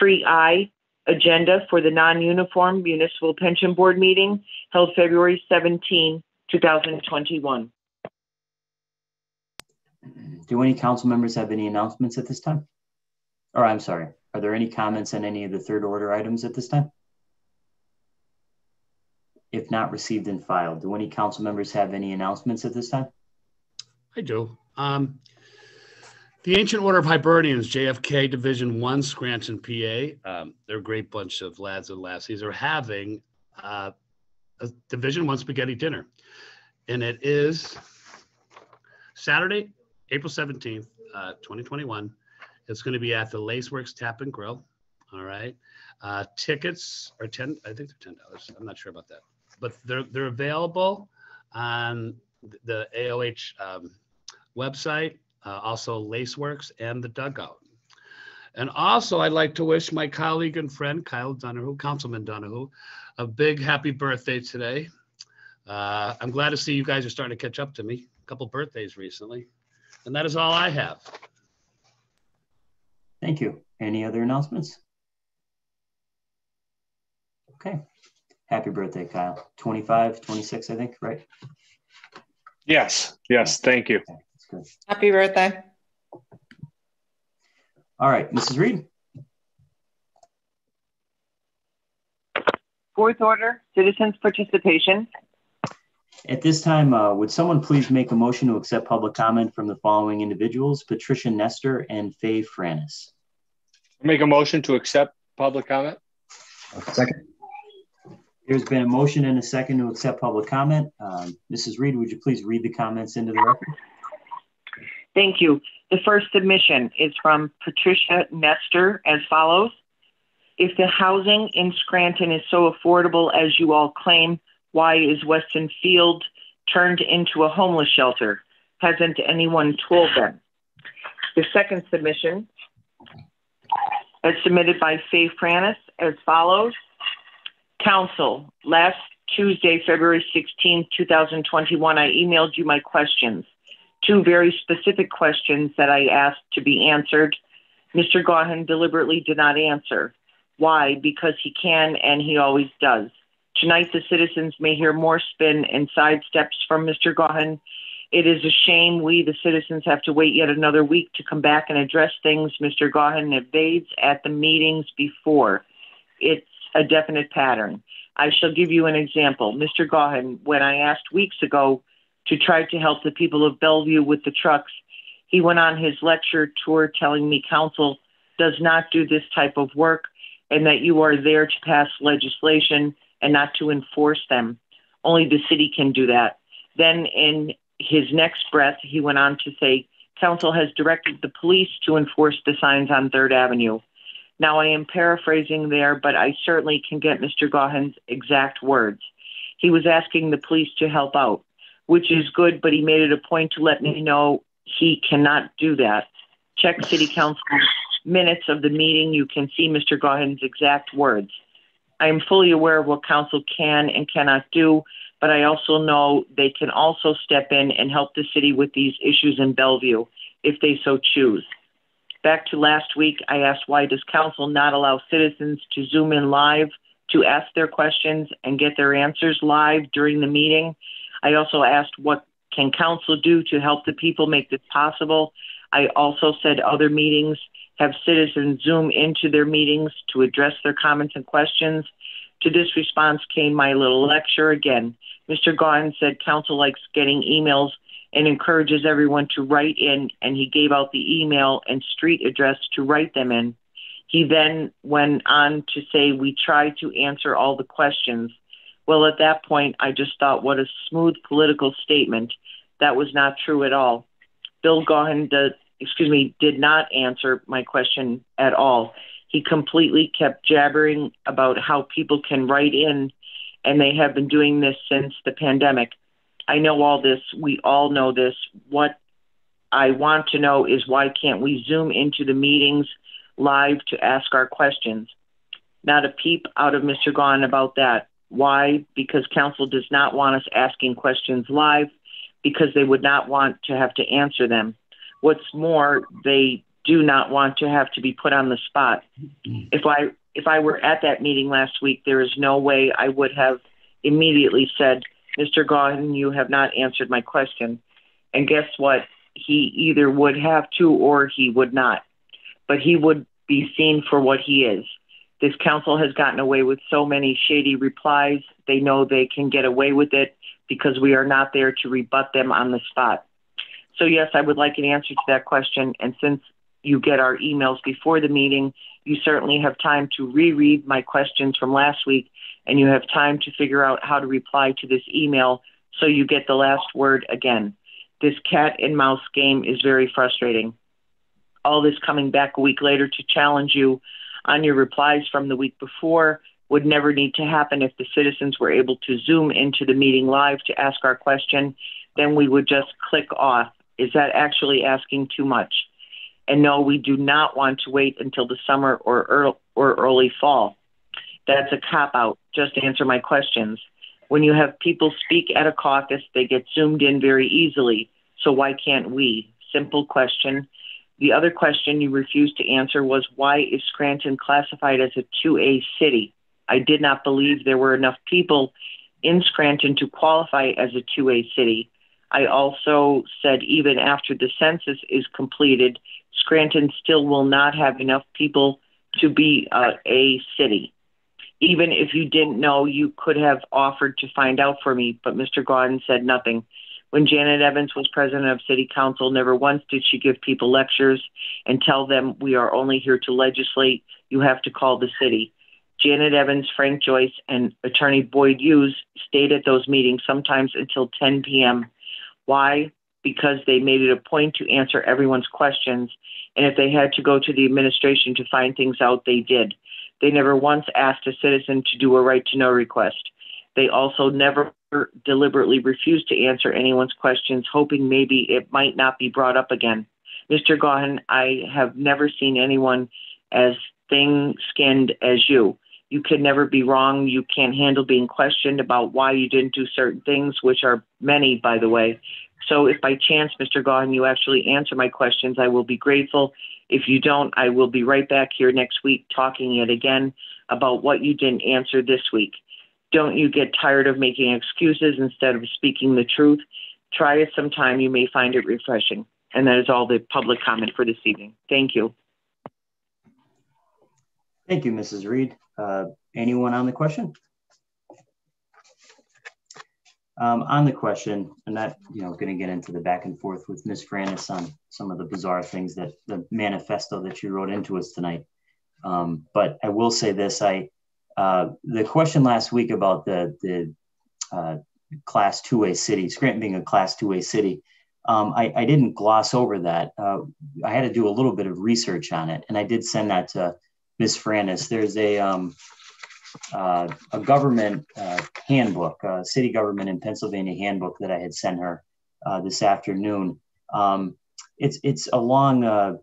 3I, agenda for the non-uniform municipal pension board meeting held February 17, 2021. Do any council members have any announcements at this time? Or I'm sorry, are there any comments on any of the third order items at this time? If not received and filed, do any council members have any announcements at this time? I do. Um, the Ancient Order of Hibernians, JFK Division One, Scranton, PA. Um, they're a great bunch of lads and lassies. Are having uh, a Division One spaghetti dinner, and it is Saturday, April seventeenth, uh, twenty twenty one. It's going to be at the Laceworks Tap and Grill. All right. Uh, tickets are ten. I think they're ten dollars. I'm not sure about that, but they're they're available on the AOH um, website, uh, also Laceworks and the Dugout. And also, I'd like to wish my colleague and friend Kyle Donahue, Councilman Donahue, a big happy birthday today. Uh, I'm glad to see you guys are starting to catch up to me. A couple birthdays recently, and that is all I have. Thank you. Any other announcements? Okay. Happy birthday, Kyle. 25, 26, I think, right? Yes. Yes. Thank you. That's good. Happy birthday. All right, Mrs. Reed. Fourth order, citizens participation. At this time, uh, would someone please make a motion to accept public comment from the following individuals, Patricia Nestor and Faye Franus? Make a motion to accept public comment. Second. There's been a motion and a second to accept public comment. Um, Mrs. Reed, would you please read the comments into the record? Thank you. The first submission is from Patricia Nestor as follows. If the housing in Scranton is so affordable as you all claim, why is Weston Field turned into a homeless shelter? Hasn't anyone told them? The second submission is submitted by Faye Franus as follows. Council, last Tuesday, February 16, 2021, I emailed you my questions. Two very specific questions that I asked to be answered. Mr. Gaughan deliberately did not answer. Why? Because he can and he always does. Tonight, the citizens may hear more spin and sidesteps from Mr. Gaughan. It is a shame we, the citizens, have to wait yet another week to come back and address things Mr. Gaughan evades at the meetings before. It's a definite pattern. I shall give you an example. Mr. Gaughan, when I asked weeks ago to try to help the people of Bellevue with the trucks, he went on his lecture tour telling me council does not do this type of work and that you are there to pass legislation and not to enforce them. Only the city can do that. Then in his next breath, he went on to say, Council has directed the police to enforce the signs on Third Avenue. Now, I am paraphrasing there, but I certainly can get Mr. Gaughan's exact words. He was asking the police to help out, which is good, but he made it a point to let me know he cannot do that. Check City Council minutes of the meeting. You can see Mr. Gaughan's exact words. I am fully aware of what Council can and cannot do, but I also know they can also step in and help the city with these issues in Bellevue if they so choose. Back to last week, I asked why does council not allow citizens to zoom in live to ask their questions and get their answers live during the meeting? I also asked what can council do to help the people make this possible? I also said other meetings have citizens zoom into their meetings to address their comments and questions. To this response came my little lecture again. Mr. Gaughan said council likes getting emails and encourages everyone to write in, and he gave out the email and street address to write them in. He then went on to say, We try to answer all the questions. Well, at that point, I just thought, what a smooth political statement. That was not true at all. Bill Gaughan, excuse me, did not answer my question at all. He completely kept jabbering about how people can write in, and they have been doing this since the pandemic. I know all this. We all know this. What I want to know is why can't we zoom into the meetings live to ask our questions? Not a peep out of Mr. Gaughan about that. Why? Because council does not want us asking questions live because they would not want to have to answer them. What's more, they do not want to have to be put on the spot. Mm-hmm. If I if I were at that meeting last week, there is no way I would have immediately said, Mr. Gaughan, you have not answered my question. And guess what? He either would have to or he would not. But he would be seen for what he is. This council has gotten away with so many shady replies. They know they can get away with it because we are not there to rebut them on the spot. So, yes, I would like an answer to that question. And since you get our emails before the meeting, you certainly have time to reread my questions from last week and you have time to figure out how to reply to this email so you get the last word again. This cat and mouse game is very frustrating. All this coming back a week later to challenge you on your replies from the week before would never need to happen if the citizens were able to zoom into the meeting live to ask our question. Then we would just click off. Is that actually asking too much? And no, we do not want to wait until the summer or early, or early fall. That's a cop out. Just answer my questions. When you have people speak at a caucus, they get zoomed in very easily. So why can't we? Simple question. The other question you refused to answer was why is Scranton classified as a 2A city? I did not believe there were enough people in Scranton to qualify as a 2A city. I also said even after the census is completed, Scranton still will not have enough people to be uh, a city even if you didn't know, you could have offered to find out for me, but Mr. Gaughan said nothing. When Janet Evans was president of city council, never once did she give people lectures and tell them we are only here to legislate. You have to call the city. Janet Evans, Frank Joyce, and attorney Boyd Hughes stayed at those meetings sometimes until 10 p.m. Why? Because they made it a point to answer everyone's questions. And if they had to go to the administration to find things out, they did. They never once asked a citizen to do a right to know request. They also never deliberately refused to answer anyone's questions, hoping maybe it might not be brought up again. Mr. Gaughan, I have never seen anyone as thin skinned as you. You can never be wrong. You can't handle being questioned about why you didn't do certain things, which are many, by the way. So if by chance, Mr. Gaughan, you actually answer my questions, I will be grateful if you don't, I will be right back here next week talking it again about what you didn't answer this week. Don't you get tired of making excuses instead of speaking the truth? Try it sometime. You may find it refreshing. And that is all the public comment for this evening. Thank you. Thank you, Mrs. Reed. Uh, anyone on the question? Um, on the question, and that, you know, going to get into the back and forth with Ms. Franus on some of the bizarre things that the manifesto that you wrote into us tonight. Um, but I will say this, I, uh, the question last week about the, the uh, class 2A city, Scranton being a class 2A city, um, I, I, didn't gloss over that. Uh, I had to do a little bit of research on it, and I did send that to Ms. Franus. There's a, um, uh, a government uh, handbook, a city government in Pennsylvania handbook that I had sent her uh, this afternoon. Um, it's it's a long, uh,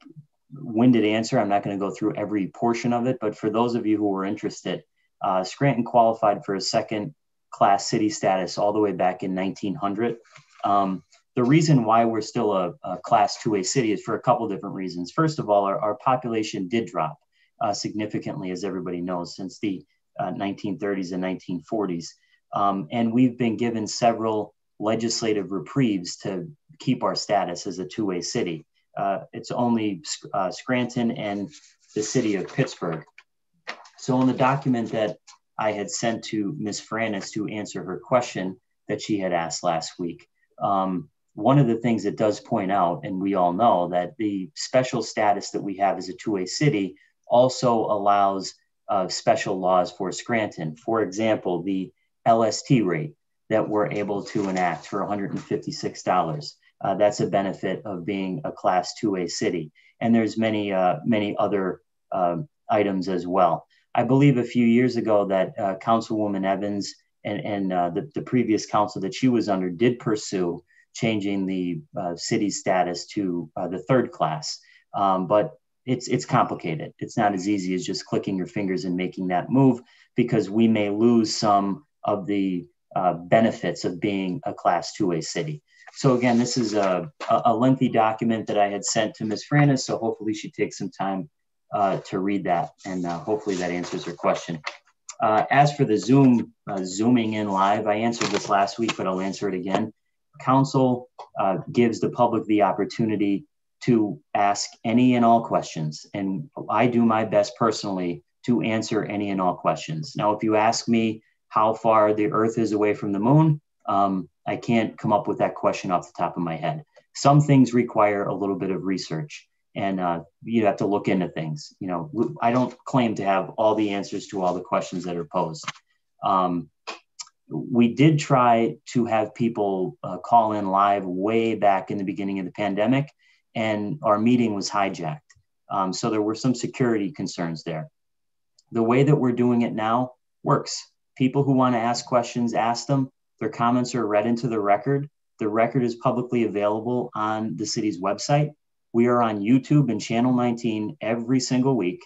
winded answer. I'm not going to go through every portion of it, but for those of you who are interested, uh, Scranton qualified for a second class city status all the way back in 1900. Um, the reason why we're still a, a, class 2A city is for a couple different reasons. First of all, our, our population did drop uh, significantly, as everybody knows, since the uh, 1930s and 1940s. Um, and we've been given several legislative reprieves to keep our status as a 2A city. Uh, it's only uh, Scranton and the city of Pittsburgh. So in the document that I had sent to Ms. Franus to answer her question that she had asked last week, um, one of the things it does point out, and we all know that the special status that we have as a 2A city also allows of special laws for Scranton. For example, the LST rate that we're able to enact for $156. Uh, that's a benefit of being a class 2A city. And there's many, uh, many other uh, items as well. I believe a few years ago that uh, Councilwoman Evans and, and uh, the, the previous council that she was under did pursue changing the uh, city's status to the third class. Um, but it's it's complicated. It's not as easy as just clicking your fingers and making that move because we may lose some of the uh, benefits of being a class 2A city. So again, this is a, a lengthy document that I had sent to Ms. Franus, so hopefully she takes some time uh, to read that and uh, hopefully that answers her question. Uh, as for the Zoom, uh, Zooming in live, I answered this last week, but I'll answer it again. Council uh, gives the public the opportunity to ask any and all questions. And I do my best personally to answer any and all questions. Now, if you ask me how far the Earth is away from the moon, um, I can't come up with that question off the top of my head. Some things require a little bit of research and uh, you have to look into things. You know, I don't claim to have all the answers to all the questions that are posed. Um, we did try to have people uh, call in live way back in the beginning of the pandemic and our meeting was hijacked. Um, so there were some security concerns there. The way that we're doing it now works. People who want to ask questions, ask them. Their comments are read into the record. The record is publicly available on the city's website. We are on YouTube and Channel 19 every single week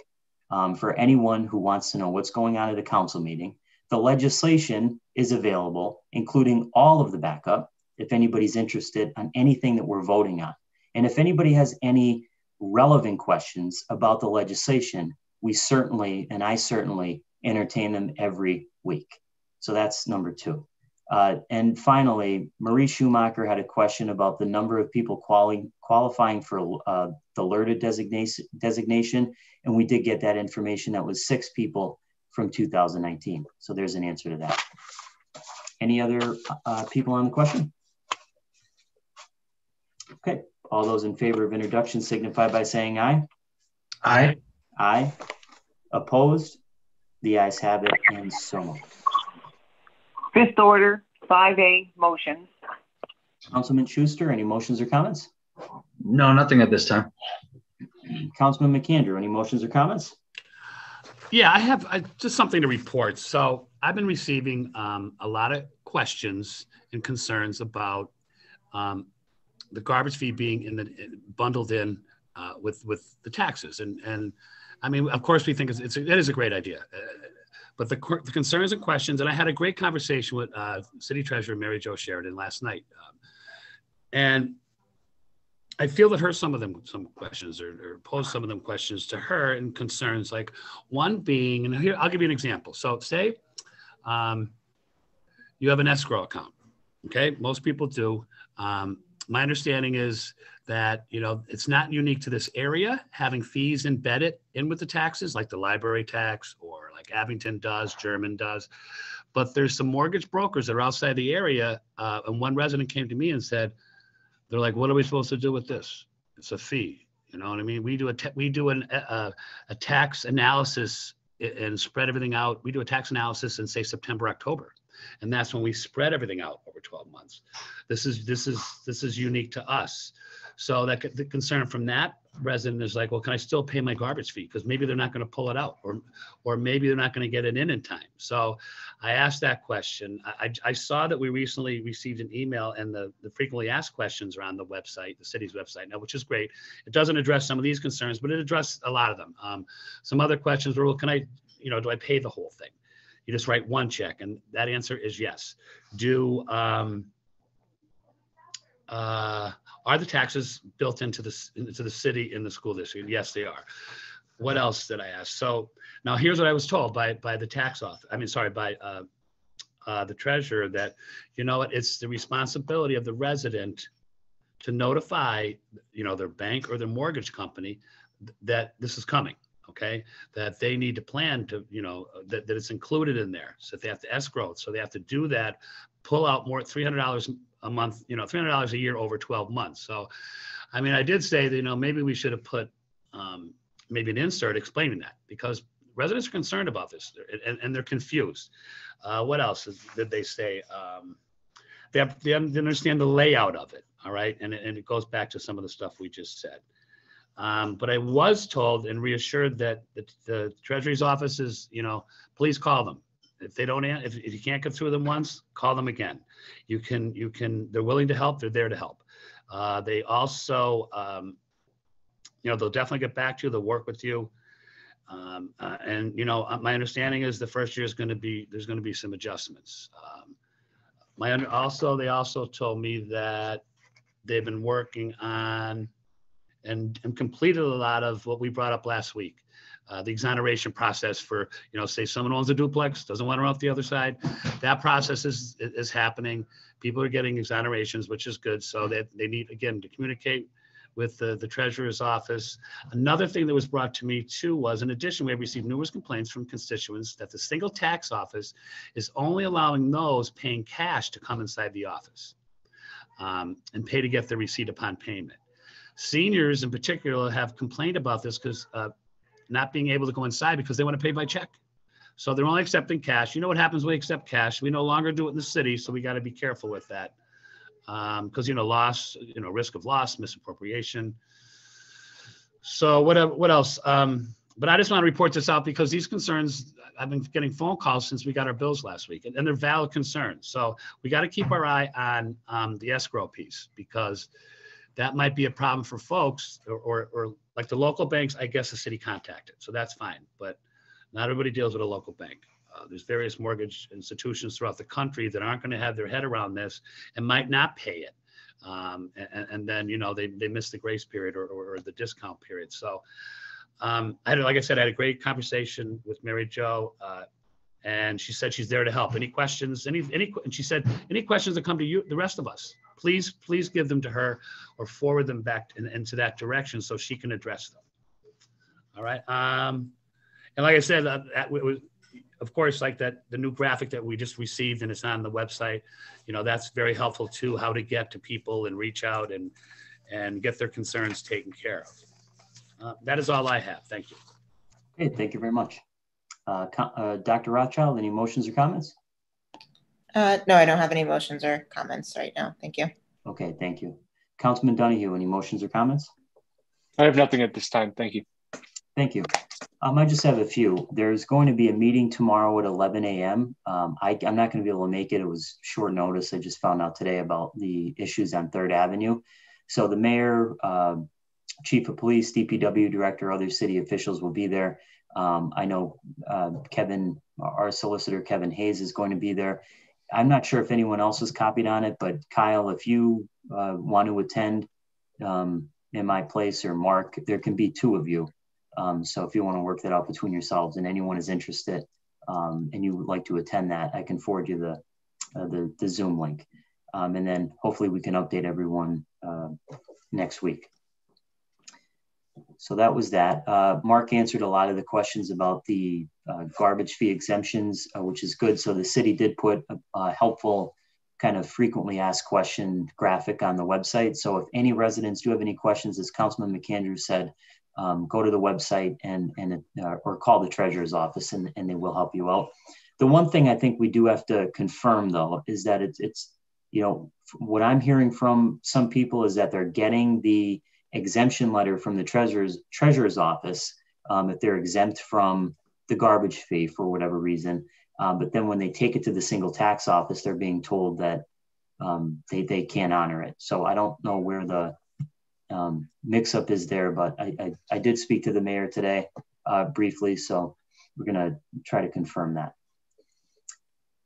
um, for anyone who wants to know what's going on at a council meeting. The legislation is available, including all of the backup, if anybody's interested on anything that we're voting on. And if anybody has any relevant questions about the legislation, we certainly, and I certainly, entertain them every week. So that's number two. Uh, and finally, Marie Schumacher had a question about the number of people quali- qualifying for uh, the alerted designation, designation. And we did get that information. That was six people from 2019. So there's an answer to that. Any other uh, people on the question? Okay, all those in favor of introduction signify by saying aye. Aye. Aye. Opposed? The ayes have it and so moved. Fifth order, 5A motions. Councilman Schuster, any motions or comments? No, nothing at this time. Councilman McAndrew, any motions or comments? Yeah, I have uh, just something to report. So I've been receiving um, a lot of questions and concerns about um, the garbage fee being in the bundled in uh, with with the taxes. And and I mean of course we think it's, it's a, it is a great idea. Uh, but the, the, concerns and questions and I had a great conversation with uh, City Treasurer Mary Jo Sheridan last night um, and I feel that her some of them some questions or, or pose some of them questions to her and concerns like one being and here I'll give you an example. So say um, you have an escrow account okay? Most people do um, my understanding is that you know it's not unique to this area having fees embedded in with the taxes like the library tax or like abington does Jermyn does. But there's some mortgage brokers that are outside the area uh, and one resident came to me and said they're like what are we supposed to do with this? It's a fee. You know what i mean? We do a we do an, a, a tax analysis and spread everything out. We do a tax analysis in say september october and that's when we spread everything out over 12 months. This is this is this is unique to us. So that the concern from that resident is like well can i still pay my garbage fee? Because maybe they're not going to pull it out or or maybe they're not going to get it in in time. So i asked that question. I, I saw that we recently received an email and the, the frequently asked questions are on the website the city's website now which is great. It doesn't address some of these concerns but it addressed a lot of them. Um, some other questions were well can i you know do i pay the whole thing you just write one check and that answer is yes. Do um, uh, are the taxes built into the into the city in the school district? Yes they are. What else did i ask? So now here's what i was told by by the tax office i mean sorry by uh, uh, the treasurer that you know what it's the responsibility of the resident to notify you know their bank or their mortgage company that this is coming okay that they need to plan to you know that, that it's included in there. So they have to escrow so they have to do that pull out more $300 a month you know $300 a year over 12 months. So i mean i did say that you know maybe we should have put um, maybe an insert explaining that because residents are concerned about this. And, and they're confused. Uh, what else did they say? Um, they, have, they understand the layout of it all right? And, and it goes back to some of the stuff we just said um, but I was told and reassured that the, the, Treasury's office is, you know, please call them. If they don't, if, if you can't get through them once, call them again. You can, you can, they're willing to help. They're there to help. Uh, they also, um, you know, they'll definitely get back to you. They'll work with you. Um, uh, and, you know, uh, my understanding is the first year is going to be, there's going to be some adjustments. Um, my, also, they also told me that they've been working on, and, and completed a lot of what we brought up last week. Uh, the exoneration process for, you know, say someone owns a duplex, doesn't want to run off the other side. That process is, is happening. People are getting exonerations, which is good. So that they need, again, to communicate with the, the treasurer's office. Another thing that was brought to me too was, in addition, we have received numerous complaints from constituents that the single tax office is only allowing those paying cash to come inside the office um, and pay to get the receipt upon payment. Seniors in particular have complained about this because uh, not being able to go inside because they want to pay by check. So they're only accepting cash. You know what happens when we accept cash? We no longer do it in the city, so we got to be careful with that because um, you know loss, you know risk of loss, misappropriation. So what what else? Um, but I just want to report this out because these concerns, I've been getting phone calls since we got our bills last week, and, and they're valid concerns. So we got to keep our eye on um, the escrow piece because that might be a problem for folks or, or, or, like the local banks, I guess the city contacted. So that's fine. But not everybody deals with a local bank. Uh, there's various mortgage institutions throughout the country that aren't going to have their head around this and might not pay it. Um, and, and, then, you know, they, they miss the grace period or, or, the discount period. So um, I had, like I said, I had a great conversation with Mary Jo. Uh, and she said she's there to help. Any questions? Any any? And she said any questions that come to you, the rest of us please, please give them to her or forward them back in, into that direction so she can address them. All right. Um, and like I said, uh, that of course, like that, the new graphic that we just received and it's on the website, you know, that's very helpful too, how to get to people and reach out and, and get their concerns taken care of. Uh, that is all I have. Thank you. Okay, thank you very much. Uh, uh, Dr. Rothchild, any motions or comments? Uh, no, I don't have any motions or comments right now. Thank you. Okay, thank you. Councilman Donahue, any motions or comments? I have nothing at this time. Thank you. Thank you. Um, I just have a few. There's going to be a meeting tomorrow at 11 a.m. Um, I, am not going to be able to make it. It was short notice. I just found out today about the issues on Third Avenue. So the mayor, uh, chief of police, DPW director, other city officials will be there. Um, I know uh, Kevin, our solicitor, Kevin Hayes, is going to be there. I'm not sure if anyone else has copied on it, but Kyle, if you uh, want to attend um, in my place or Mark, there can be two of you. Um, so if you want to work that out between yourselves and anyone is interested um, and you would like to attend that, I can forward you the, uh, the, the, Zoom link. Um, and then hopefully we can update everyone uh, next week. So that was that. Uh, Mark answered a lot of the questions about the uh, garbage fee exemptions, uh, which is good. So the city did put a, a, helpful kind of frequently asked question graphic on the website. So if any residents do have any questions, as Councilman McAndrew said, um, go to the website and, and uh, or call the treasurer's office and, and they will help you out. The one thing I think we do have to confirm though is that it's, it's you know, what I'm hearing from some people is that they're getting the exemption letter from the treasurer's treasurer's office um, if they're exempt from the garbage fee for whatever reason. Um, but then when they take it to the single tax office, they're being told that um, they, they can't honor it. So I don't know where the um, mix up is there, but I, I, I, did speak to the mayor today uh, briefly. So we're going to try to confirm that.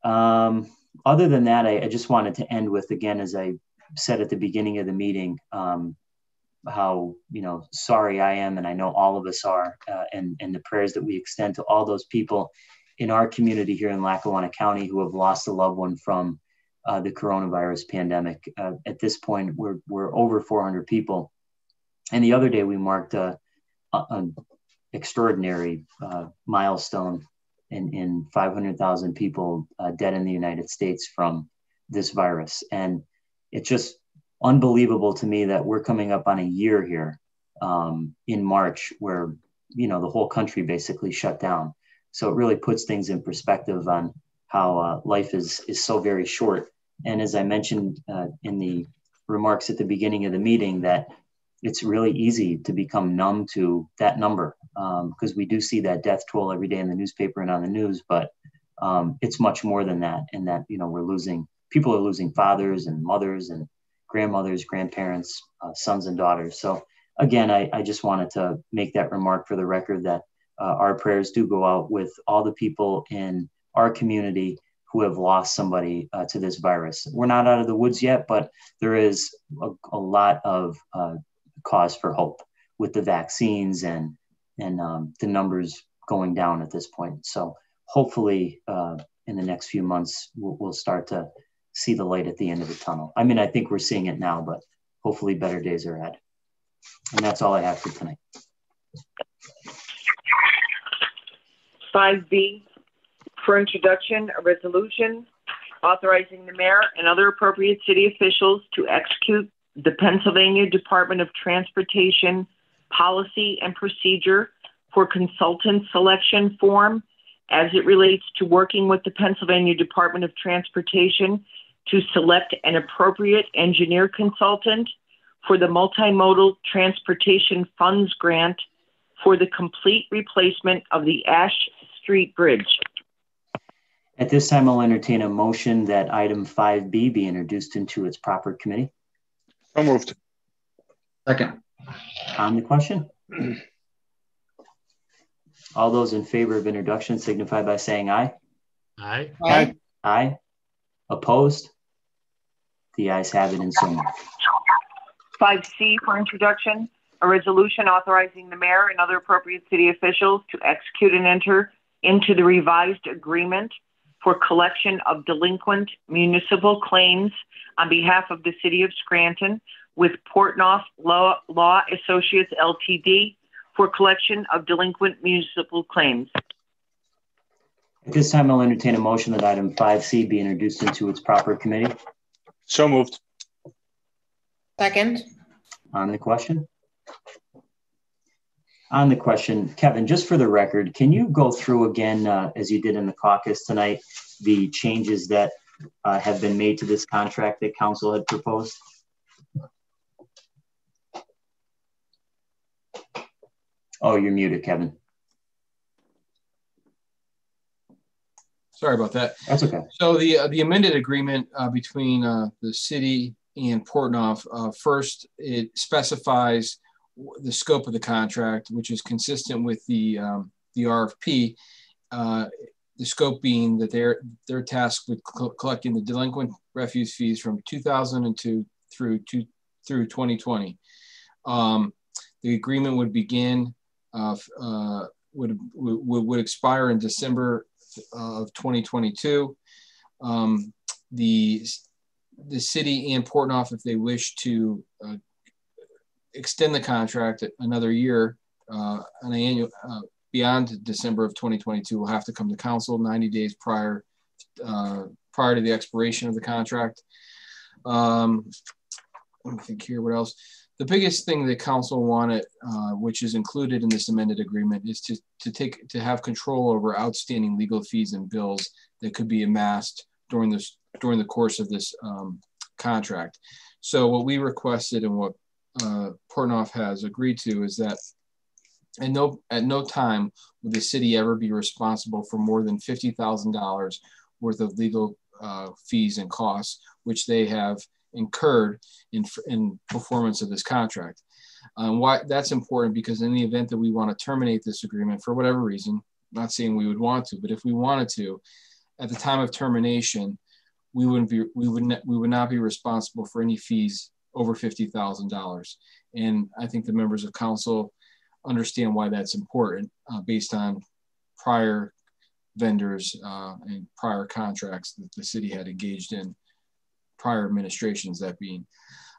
Um, other than that, I, I, just wanted to end with, again, as I said at the beginning of the meeting, um, how you know sorry I am, and I know all of us are, uh, and and the prayers that we extend to all those people in our community here in Lackawanna County who have lost a loved one from uh, the coronavirus pandemic. Uh, at this point, we're we're over 400 people, and the other day we marked a, an extraordinary uh, milestone in in 500,000 people uh, dead in the United States from this virus, and it just unbelievable to me that we're coming up on a year here um, in March where you know the whole country basically shut down. So it really puts things in perspective on how uh, life is is so very short. And as I mentioned uh, in the remarks at the beginning of the meeting, that it's really easy to become numb to that number because um, we do see that death toll every day in the newspaper and on the news, but um, it's much more than that. And that you know we're losing people are losing fathers and mothers and grandmothers, grandparents, uh, sons, and daughters. So, again, I, I, just wanted to make that remark for the record that uh, our prayers do go out with all the people in our community who have lost somebody uh, to this virus. We're not out of the woods yet, but there is a, a lot of uh, cause for hope with the vaccines and and um, the numbers going down at this point. So hopefully, uh, in the next few months, we'll, we'll start to see the light at the end of the tunnel. I mean, I think we're seeing it now, but hopefully better days are ahead. And that's all I have for tonight. 5B for introduction, a resolution authorizing the mayor and other appropriate city officials to execute the Pennsylvania Department of Transportation policy and procedure for consultant selection form as it relates to working with the Pennsylvania Department of Transportation to select an appropriate engineer consultant for the multimodal transportation funds grant for the complete replacement of the Ash Street Bridge. At this time, I'll entertain a motion that item 5B be introduced into its proper committee. So moved. Second. On the question? All those in favor of introduction signify by saying aye. Aye. Aye. Aye. Opposed? The ayes have it and so moved. 5C for introduction, a resolution authorizing the mayor and other appropriate city officials to execute and enter into the revised agreement for collection of delinquent municipal claims on behalf of the city of Scranton with Portnoff Law, Law Associates LTD for collection of delinquent municipal claims. At this time, I'll entertain a motion that item 5C be introduced into its proper committee. So moved. Second. On the question? On the question, Kevin, just for the record, can you go through again, uh, as you did in the caucus tonight, the changes that uh, have been made to this contract that council had proposed? Oh, you're muted, Kevin. Sorry about that. That's okay. So the uh, the amended agreement uh, between uh, the city and Portnoff, uh, first it specifies the scope of the contract, which is consistent with the um, the RFP. Uh, the scope being that they're they're tasked with co collecting the delinquent refuse fees from 2002 through to, through 2020. Um, the agreement would begin uh, would, would would expire in December of 2022. Um, the the city and Portnoff, if they wish to uh, extend the contract another year uh, an annual uh, beyond December of 2022, will have to come to council 90 days prior uh, prior to the expiration of the contract. Um, let me think here. What else? The biggest thing that council wanted, uh, which is included in this amended agreement, is to to take to have control over outstanding legal fees and bills that could be amassed during this during the course of this um, contract. So what we requested and what uh, Portnoff has agreed to is that at no at no time would the city ever be responsible for more than fifty thousand dollars worth of legal uh, fees and costs, which they have incurred in, in performance of this contract. Um, why that's important because in the event that we want to terminate this agreement for whatever reason, not saying we would want to, but if we wanted to, at the time of termination, we wouldn't be we would we would not be responsible for any fees over fifty thousand dollars. And I think the members of council understand why that's important uh, based on prior vendors uh, and prior contracts that the city had engaged in prior administrations that being.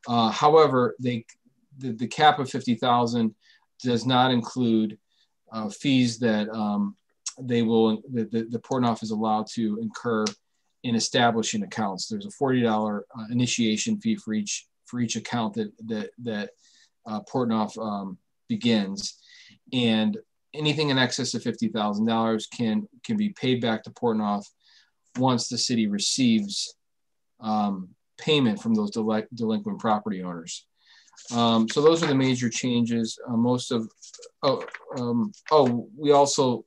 Uh, however, they the, the, cap of 50,000 does not include uh, fees that um, they will the, the, the Portnoff is allowed to incur in establishing accounts. There's a $40 uh, initiation fee for each for each account that that that uh, um, begins, and anything in excess of fifty thousand dollars can can be paid back to Portnoff once the city receives um, payment from those del delinquent property owners. Um, so those are the major changes. Uh, most of oh um, oh we also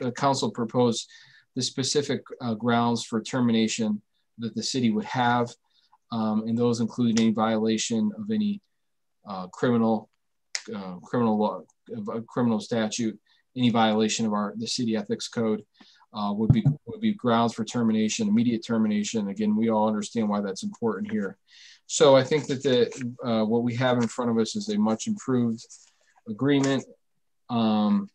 the council proposed the specific uh, grounds for termination that the city would have, um, and those include any violation of any uh, criminal uh, criminal law, criminal statute, any violation of our the city ethics code uh, would be be grounds for termination, immediate termination. Again, we all understand why that's important here. So I think that the uh, what we have in front of us is a much improved agreement. Um,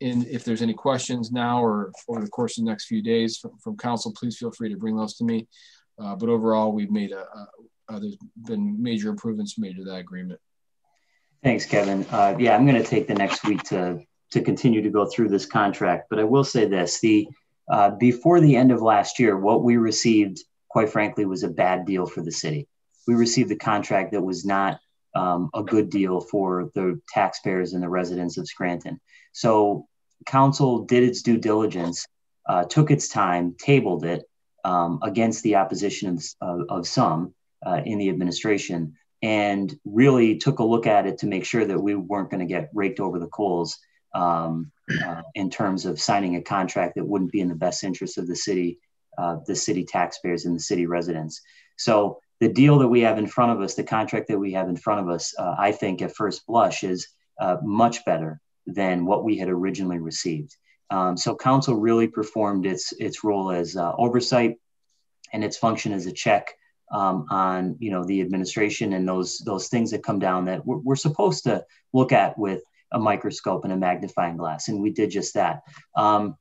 and if there's any questions now or over the course of the next few days from, from council, please feel free to bring those to me. Uh, but overall, we've made a, a, a, there's been major improvements made to that agreement. Thanks, Kevin. Uh, yeah, I'm going to take the next week to to continue to go through this contract, but I will say this: the uh, before the end of last year, what we received, quite frankly, was a bad deal for the city. We received a contract that was not um, a good deal for the taxpayers and the residents of Scranton. So council did its due diligence, uh, took its time, tabled it um, against the opposition of, of, of some uh, in the administration, and really took a look at it to make sure that we weren't going to get raked over the coals um, uh, in terms of signing a contract that wouldn't be in the best interest of the city, uh, the city taxpayers, and the city residents. So the deal that we have in front of us, the contract that we have in front of us, uh, I think at first blush is uh, much better than what we had originally received. Um, so council really performed its its role as uh, oversight and its function as a check um, on you know the administration and those those things that come down that we're, we're, supposed to look at with a microscope and a magnifying glass, and we did just that. Um,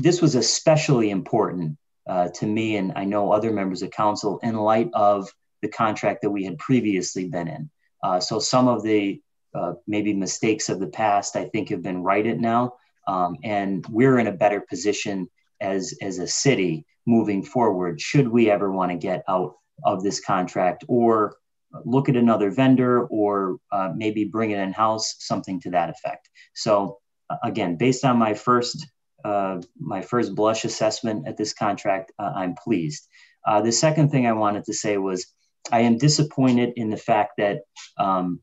this was especially important uh, to me, and I know other members of council, in light of the contract that we had previously been in. Uh, so some of the uh, maybe mistakes of the past, I think, have been righted now. Um, and we're in a better position as, as a city moving forward, should we ever want to get out of this contract or look at another vendor or uh, maybe bring it in house, something to that effect. So, uh, again, based on my first uh, my first blush assessment at this contract, uh, I'm pleased. Uh, the second thing I wanted to say was I am disappointed in the fact that um,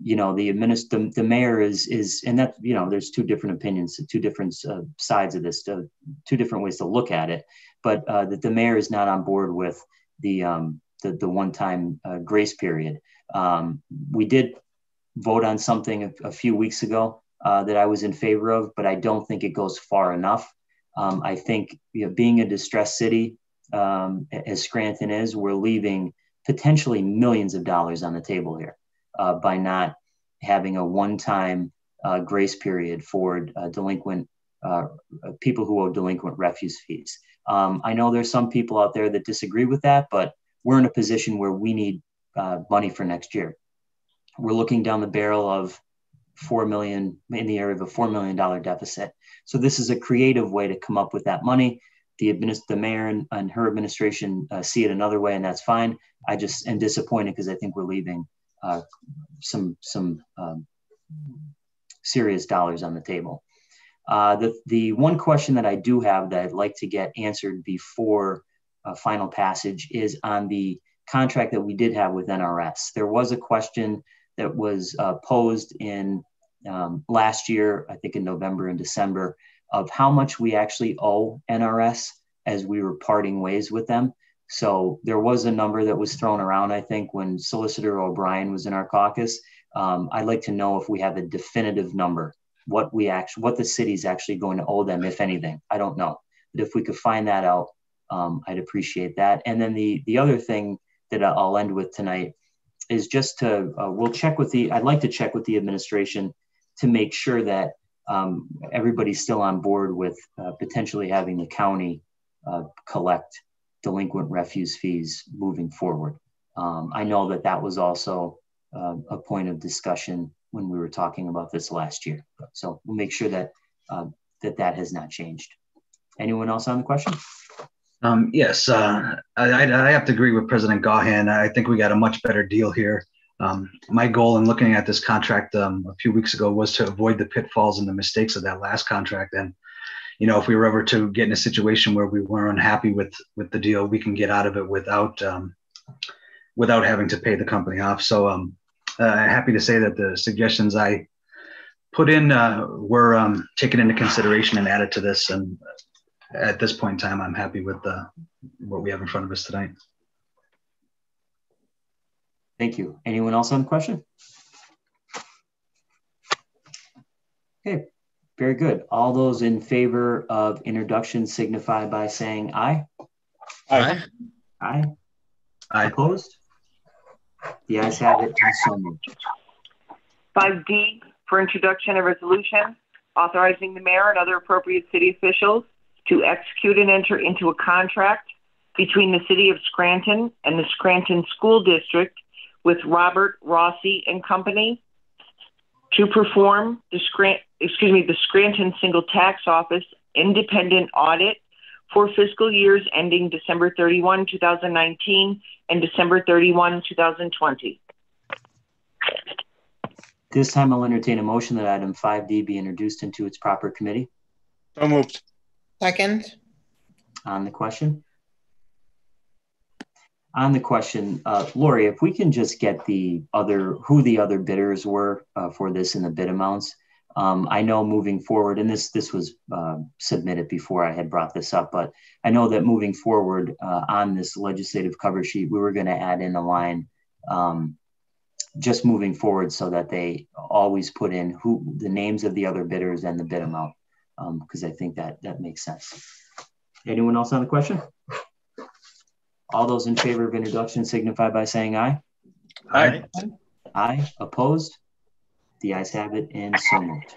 you know the administ- the, the mayor is is and that you know there's two different opinions two different uh, sides of this two different ways to look at it but that the mayor is not on board with the um, the, the one time uh, grace period um, we did vote on something a, a few weeks ago uh, that I was in favor of but I don't think it goes far enough um, I think you know, being a distressed city um, as Scranton is we're leaving potentially millions of dollars on the table here uh, by not having a one-time uh, grace period for uh, delinquent uh, people who owe delinquent refuse fees. Um, I know there's some people out there that disagree with that, but we're in a position where we need uh, money for next year. We're looking down the barrel of four million in the area of a four million dollar deficit. So this is a creative way to come up with that money. The, administ- the mayor and, and her administration uh, see it another way, and that's fine. I just am disappointed because I think we're leaving uh, some some um, serious dollars on the table. Uh, the the one question that I do have that I'd like to get answered before final passage is on the contract that we did have with NRS. There was a question that was uh, posed in um, last year, I think in November and December, of how much we actually owe NRS as we were parting ways with them. So there was a number that was thrown around, I think, when Solicitor O'Brien was in our caucus. Um, I'd like to know if we have a definitive number, what we actually, what the city's actually going to owe them, if anything. I don't know. But if we could find that out, um, I'd appreciate that. And then the the other thing that I'll end with tonight is just to uh, we'll check with the I'd like to check with the administration to make sure that um, everybody's still on board with uh, potentially having the county uh, collect delinquent refuse fees moving forward. Um, I know that that was also uh, a point of discussion when we were talking about this last year. So we'll make sure that uh, that that has not changed. Anyone else on the question? Um, yes, uh, I, I, have to agree with President Gaughan. I think we got a much better deal here. Um, my goal in looking at this contract um, a few weeks ago was to avoid the pitfalls and the mistakes of that last contract. And you know, if we were ever to get in a situation where we were unhappy with with the deal, we can get out of it without um, without having to pay the company off. So, um, uh, happy to say that the suggestions I put in uh, were um, taken into consideration and added to this, and at this point in time, I'm happy with the, what we have in front of us tonight. Thank you. Anyone else on the question? Okay, very good. All those in favor of introduction signify by saying aye. Aye. Aye. Aye. Opposed? The ayes have it so moved. 5D for introduction of resolution authorizing the mayor and other appropriate city officials to execute and enter into a contract between the City of Scranton and the Scranton School District with Robert Rossi and Company to perform the Scranton, excuse me, the Scranton Single Tax Office independent audit for fiscal years ending December 31, 2019 and December 31, 2020. This time I'll entertain a motion that item 5D be introduced into its proper committee. So moved. Second. On the question? On the question, uh, Lori, if we can just get the other, who the other bidders were uh, for this and the bid amounts. Um, I know moving forward, and this this was uh, submitted before I had brought this up, but I know that moving forward uh, on this legislative cover sheet, we were going to add in a line um, just moving forward so that they always put in who the names of the other bidders and the bid amount because um, I think that that makes sense. Anyone else on the question? All those in favor of introduction signify by saying aye. Aye. Aye. Opposed? The ayes have it and so moved.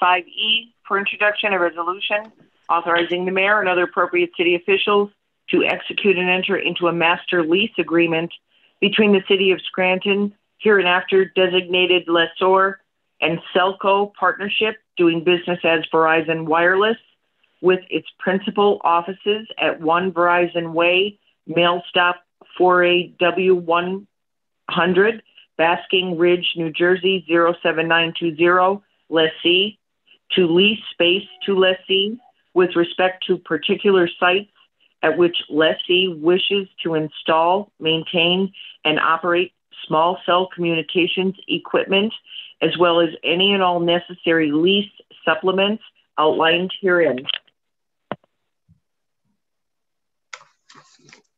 5E for introduction of resolution authorizing the mayor and other appropriate city officials to execute and enter into a master lease agreement between the city of Scranton, hereinafter designated lessor, and Cellco Partnership doing business as Verizon Wireless with its principal offices at 1 Verizon Way, Mail Stop 4AW100, Basking Ridge, New Jersey 07920, lessee, to lease space to lessee with respect to particular sites at which lessee wishes to install, maintain, and operate small cell communications equipment as well as any and all necessary lease supplements outlined herein.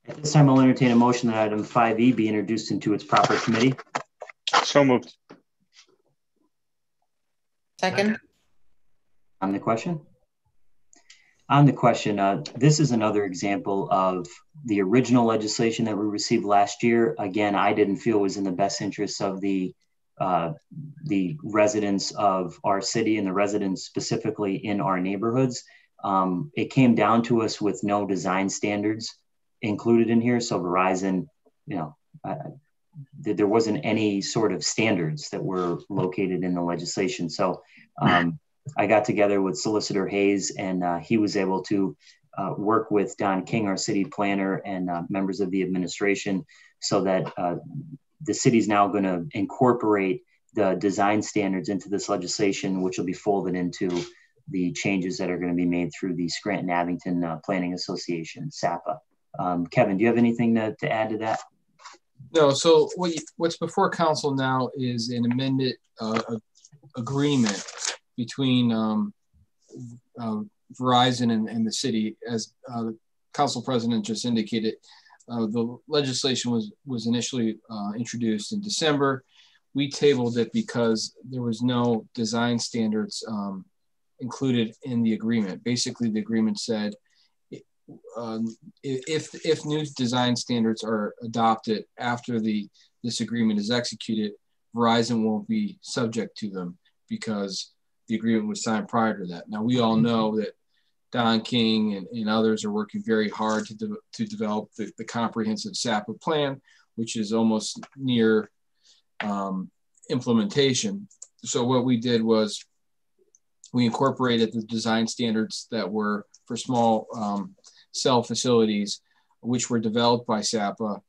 At this time, I'll entertain a motion that item 5E be introduced into its proper committee. So moved. Second. On the question? On the question, uh, this is another example of the original legislation that we received last year. Again, I didn't feel was in the best interests of the uh, the residents of our city and the residents specifically in our neighborhoods. Um, it came down to us with no design standards included in here. So Verizon, you know, uh, there wasn't any sort of standards that were located in the legislation. So um, I got together with Solicitor Hayes, and uh, he was able to uh, work with Don King, our city planner, and uh, members of the administration, so that uh, the city is now going to incorporate the design standards into this legislation, which will be folded into the changes that are going to be made through the Scranton Abington uh, Planning Association, SAPA. Um, Kevin, do you have anything to, to add to that? No. So what you, what's before council now is an amended uh, agreement between um, uh, Verizon and, and, the city, as uh, council president just indicated. Uh, the legislation was was initially uh, introduced in December. We tabled it because there was no design standards um, included in the agreement. Basically, the agreement said um, if if new design standards are adopted after the this agreement is executed, Verizon won't be subject to them because the agreement was signed prior to that. Now we all know that Don King and, and others are working very hard to, de- to develop the, the, comprehensive SAPA plan, which is almost near um, implementation. So what we did was we incorporated the design standards that were for small um, cell facilities, which were developed by SAPA,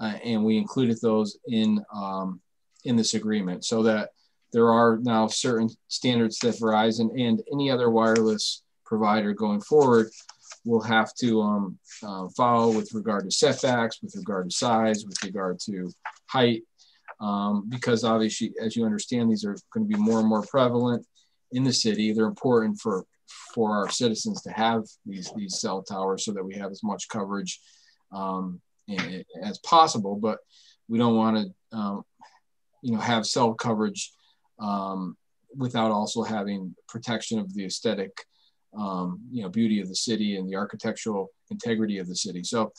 uh, and we included those in um, in this agreement so that there are now certain standards that Verizon and any other wireless provider going forward will have to um, uh, follow with regard to setbacks, with regard to size, with regard to height, um, because obviously, as you understand, these are going to be more and more prevalent in the city. They're important for for our citizens to have these these cell towers so that we have as much coverage um, as possible. But we don't want to, um, you know, have cell coverage um, without also having protection of the aesthetic, um, you know, beauty of the city and the architectural integrity of the city. So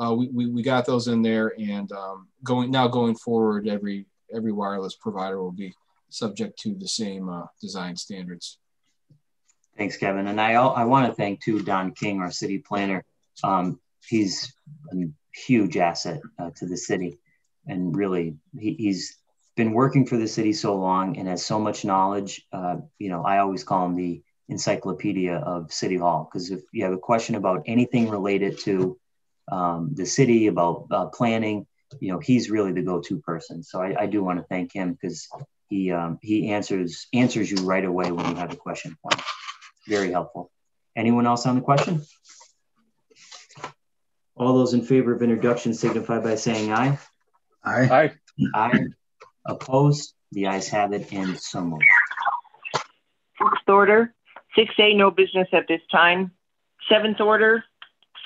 uh, we, we, we got those in there, and um, going now going forward, every every wireless provider will be subject to the same uh, design standards. Thanks, Kevin. And I, I want to thank too Don King, our city planner. Um, he's a huge asset uh, to the city, and really he, he's been working for the city so long and has so much knowledge. Uh, you know, I always call him the encyclopedia of City Hall because if you have a question about anything related to um, the city, about uh, planning, you know, he's really the go-to person. So I, I do want to thank him because he um, he answers answers you right away when you have a question for him. Very helpful. Anyone else on the question? All those in favor of introduction signify by saying aye. Aye. Aye. Aye. Opposed? The ayes have it and so moved. First order, 6A, no business at this time. Seventh order,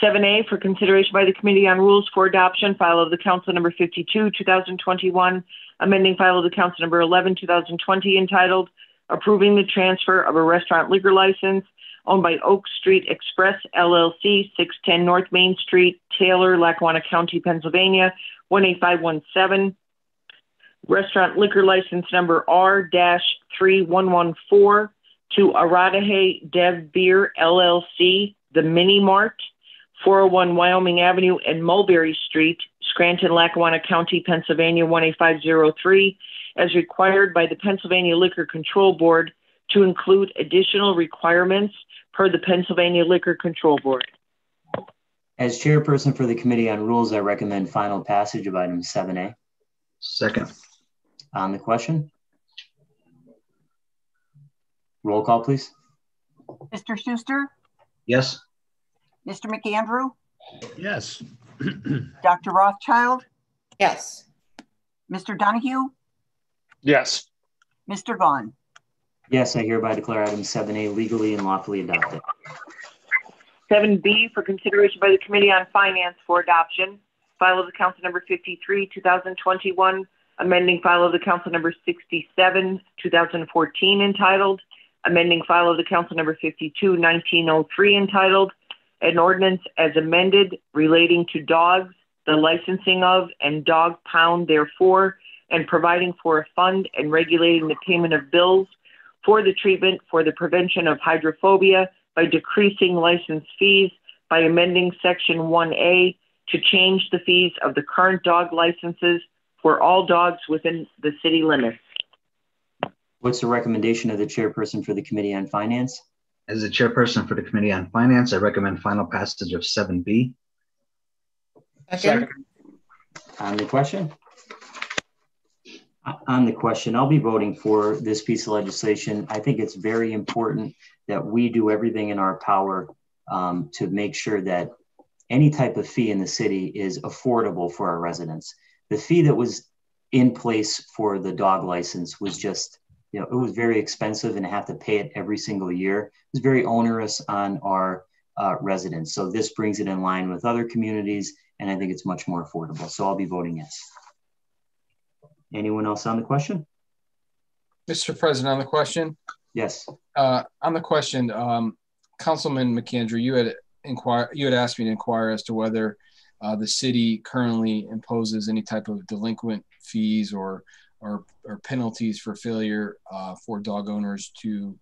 7A, for consideration by the Committee on Rules for Adoption, file of the Council number 52, 2021, amending file of the Council number 11, 2020, entitled approving the transfer of a restaurant liquor license owned by Oak Street Express LLC, 610 North Main Street, Taylor, Lackawanna County, Pennsylvania, 18517. Restaurant liquor license number R-3114 to Aradahe Dev Beer LLC, The Mini Mart, 401 Wyoming Avenue and Mulberry Street, Scranton, Lackawanna County, Pennsylvania, 18503 as required by the Pennsylvania Liquor Control Board to include additional requirements per the Pennsylvania Liquor Control Board. As chairperson for the Committee on Rules, I recommend final passage of item 7A. Second. On the question? Roll call, please. Mr. Schuster? Yes. Mr. McAndrew? Yes. *clears throat* Dr. Rothchild? Yes. Mr. Donahue? Yes. Mr. Gaughan? Yes, I hereby declare item 7A legally and lawfully adopted. 7B for consideration by the Committee on Finance for adoption. File of the Council number 53, 2021, amending file of the Council number 67, 2014, entitled, amending file of the Council number 52, 1903, entitled, an ordinance as amended relating to dogs, the licensing of, and dog pound therefore, and providing for a fund and regulating the payment of bills for the treatment for the prevention of hydrophobia by decreasing license fees by amending section 1A to change the fees of the current dog licenses for all dogs within the city limits. What's the recommendation of the chairperson for the Committee on Finance? As the chairperson for the Committee on Finance, I recommend final passage of 7B. Second. On the question? On the question, I'll be voting for this piece of legislation. I think it's very important that we do everything in our power um, to make sure that any type of fee in the city is affordable for our residents. The fee that was in place for the dog license was just, you know, it was very expensive and have to pay it every single year. It was very onerous on our uh, residents. So this brings it in line with other communities, and I think it's much more affordable. So I'll be voting yes. Anyone else on the question? Mr. President, on the question? Yes. Uh, on the question, um, Councilman McAndrew, you had inquire, you had asked me to inquire as to whether uh, the city currently imposes any type of delinquent fees or or, or penalties for failure uh, for dog owners to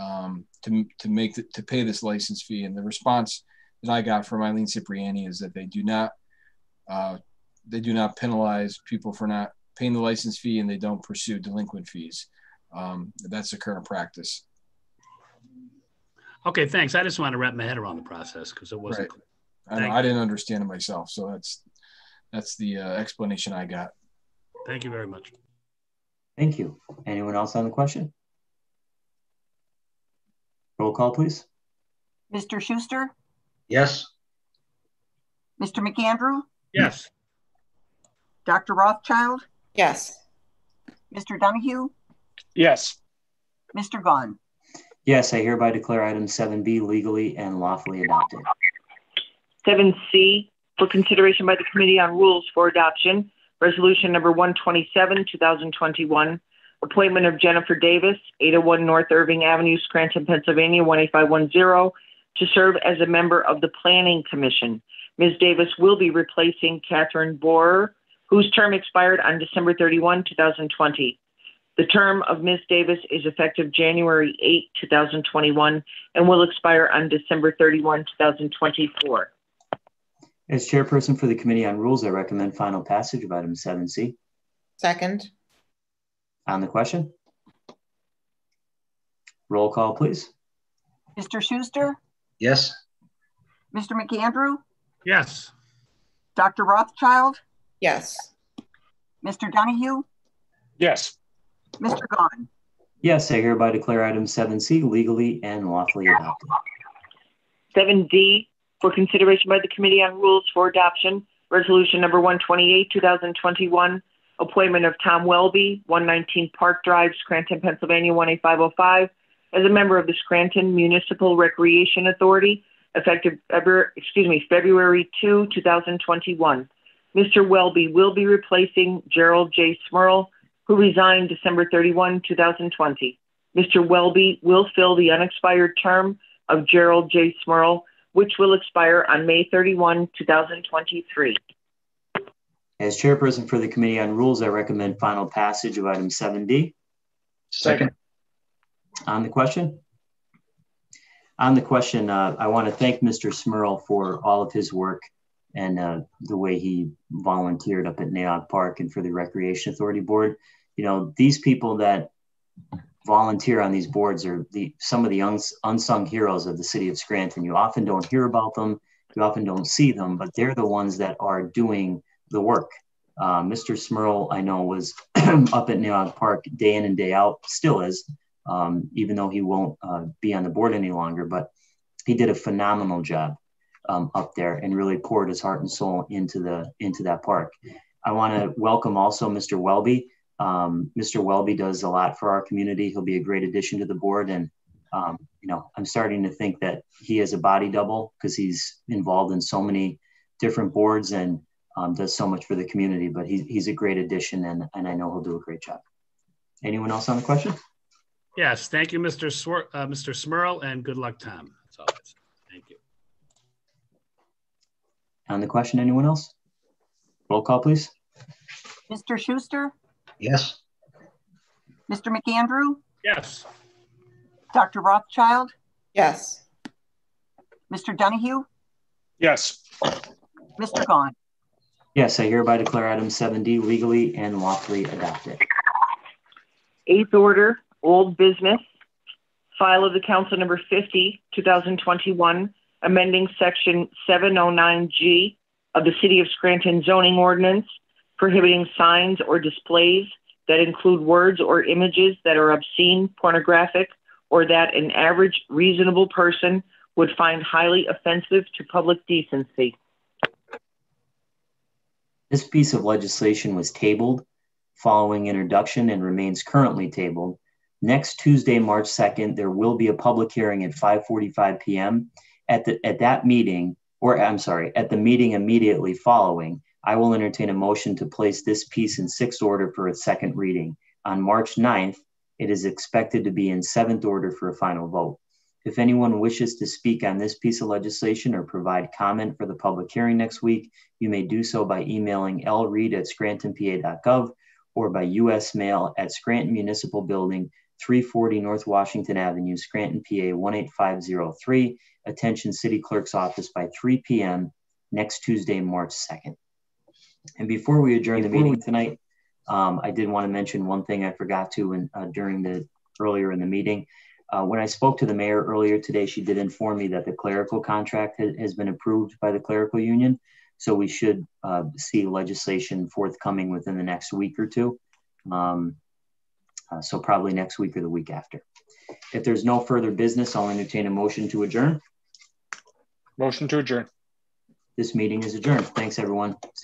um, to to make the, to pay this license fee. And the response that I got from Eileen Cipriani is that they do not uh, they do not penalize people for not paying the license fee, and they don't pursue delinquent fees. Um, that's the current practice. Okay, thanks. I just want to wrap my head around the process because it wasn't right. clear. I, I, didn't understand it myself, so that's that's the uh, explanation I got. Thank you very much. Thank you. Anyone else on the question? Roll call, please. Mr. Schuster? Yes. Mr. McAndrew? Yes. Dr. Rothchild? Yes. Mr. Donahue? Yes. Mr. Gaughan? Yes, I hereby declare item 7B legally and lawfully adopted. 7C for consideration by the Committee on Rules for Adoption, Resolution Number 127, 2021, appointment of Jennifer Davis, 801 North Irving Avenue, Scranton, Pennsylvania, 18510, to serve as a member of the Planning Commission. Ms. Davis will be replacing Catherine Borer, whose term expired on December 31, 2020. The term of Ms. Davis is effective January 8, 2021, and will expire on December 31, 2024. As chairperson for the Committee on Rules, I recommend final passage of item 7C. Second. On the question? Roll call, please. Mr. Schuster? Yes. Mr. McAndrew? Yes. Dr. Rothchild? Yes. Mr. Donahue? Yes. Mr. Gaughan? Yes, I hereby declare item 7C legally and lawfully adopted. 7D for consideration by the Committee on Rules for Adoption, Resolution Number 128, 2021, appointment of Tom Welby, 119 Park Drive, Scranton, Pennsylvania, 18505, as a member of the Scranton Municipal Recreation Authority, effective excuse me, February 2, 2021. Mr. Welby will be replacing Gerald J. Smurl, who resigned December 31, 2020. Mr. Welby will fill the unexpired term of Gerald J. Smurl, which will expire on May 31, 2023. As chairperson for the Committee on Rules, I recommend final passage of item 7D. Second. On the question? On the question, uh, I want to thank Mr. Smurl for all of his work and uh, the way he volunteered up at Nay Aug Park and for the Recreation Authority Board. You know, these people that volunteer on these boards are the some of the uns, unsung heroes of the city of Scranton. You often don't hear about them, you often don't see them, but they're the ones that are doing the work. Uh, Mr. Smurl, I know, was *clears throat* up at Nay Aug Park day in and day out, still is, um, even though he won't uh, be on the board any longer. But he did a phenomenal job um, up there and really poured his heart and soul into the into that park. I want to welcome also Mr. Welby. Um, Mr. Welby does a lot for our community. He'll be a great addition to the board, and um, you know I'm starting to think that he is a body double because he's involved in so many different boards and um, does so much for the community. But he's he's a great addition, and and I know he'll do a great job. Anyone else on the question? Yes, thank you, Mr. Swir- uh, Mr. Smurl, and good luck, Tom. That's all. Thank you. On the question, anyone else? Roll call, please. Mr. Schuster? Yes. Mr. McAndrew? Yes. Dr. Rothchild? Yes. Mr. Donahue? Yes. Mr. Gaughan. Yes, I hereby declare item 7D legally and lawfully adopted. Eighth order, old business. File of the council number 50, 2021, amending section 709G of the City of Scranton zoning ordinance, prohibiting signs or displays that include words or images that are obscene, pornographic, or that an average reasonable person would find highly offensive to public decency. This piece of legislation was tabled following introduction and remains currently tabled. Next Tuesday, March 2nd, there will be a public hearing at 5:45 p.m. At the at that meeting, or I'm sorry, at the meeting immediately following, I will entertain a motion to place this piece in sixth order for its second reading. On March 9th, it is expected to be in seventh order for a final vote. If anyone wishes to speak on this piece of legislation or provide comment for the public hearing next week, you may do so by emailing lreed at scrantonpa.gov or by U.S. mail at Scranton Municipal Building, 340 North Washington Avenue, Scranton, PA 18503. Attention City Clerk's Office by 3 p.m. next Tuesday, March 2nd. And before we adjourn the meeting tonight, um, I did want to mention one thing I forgot to in, uh, during the earlier in the meeting. Uh, when I spoke to the mayor earlier today, she did inform me that the clerical contract ha has been approved by the clerical union. So we should uh, see legislation forthcoming within the next week or two. Um, uh, so probably next week or the week after. If there's no further business, I'll entertain a motion to adjourn. Motion to adjourn. This meeting is adjourned. Thanks, everyone. Stay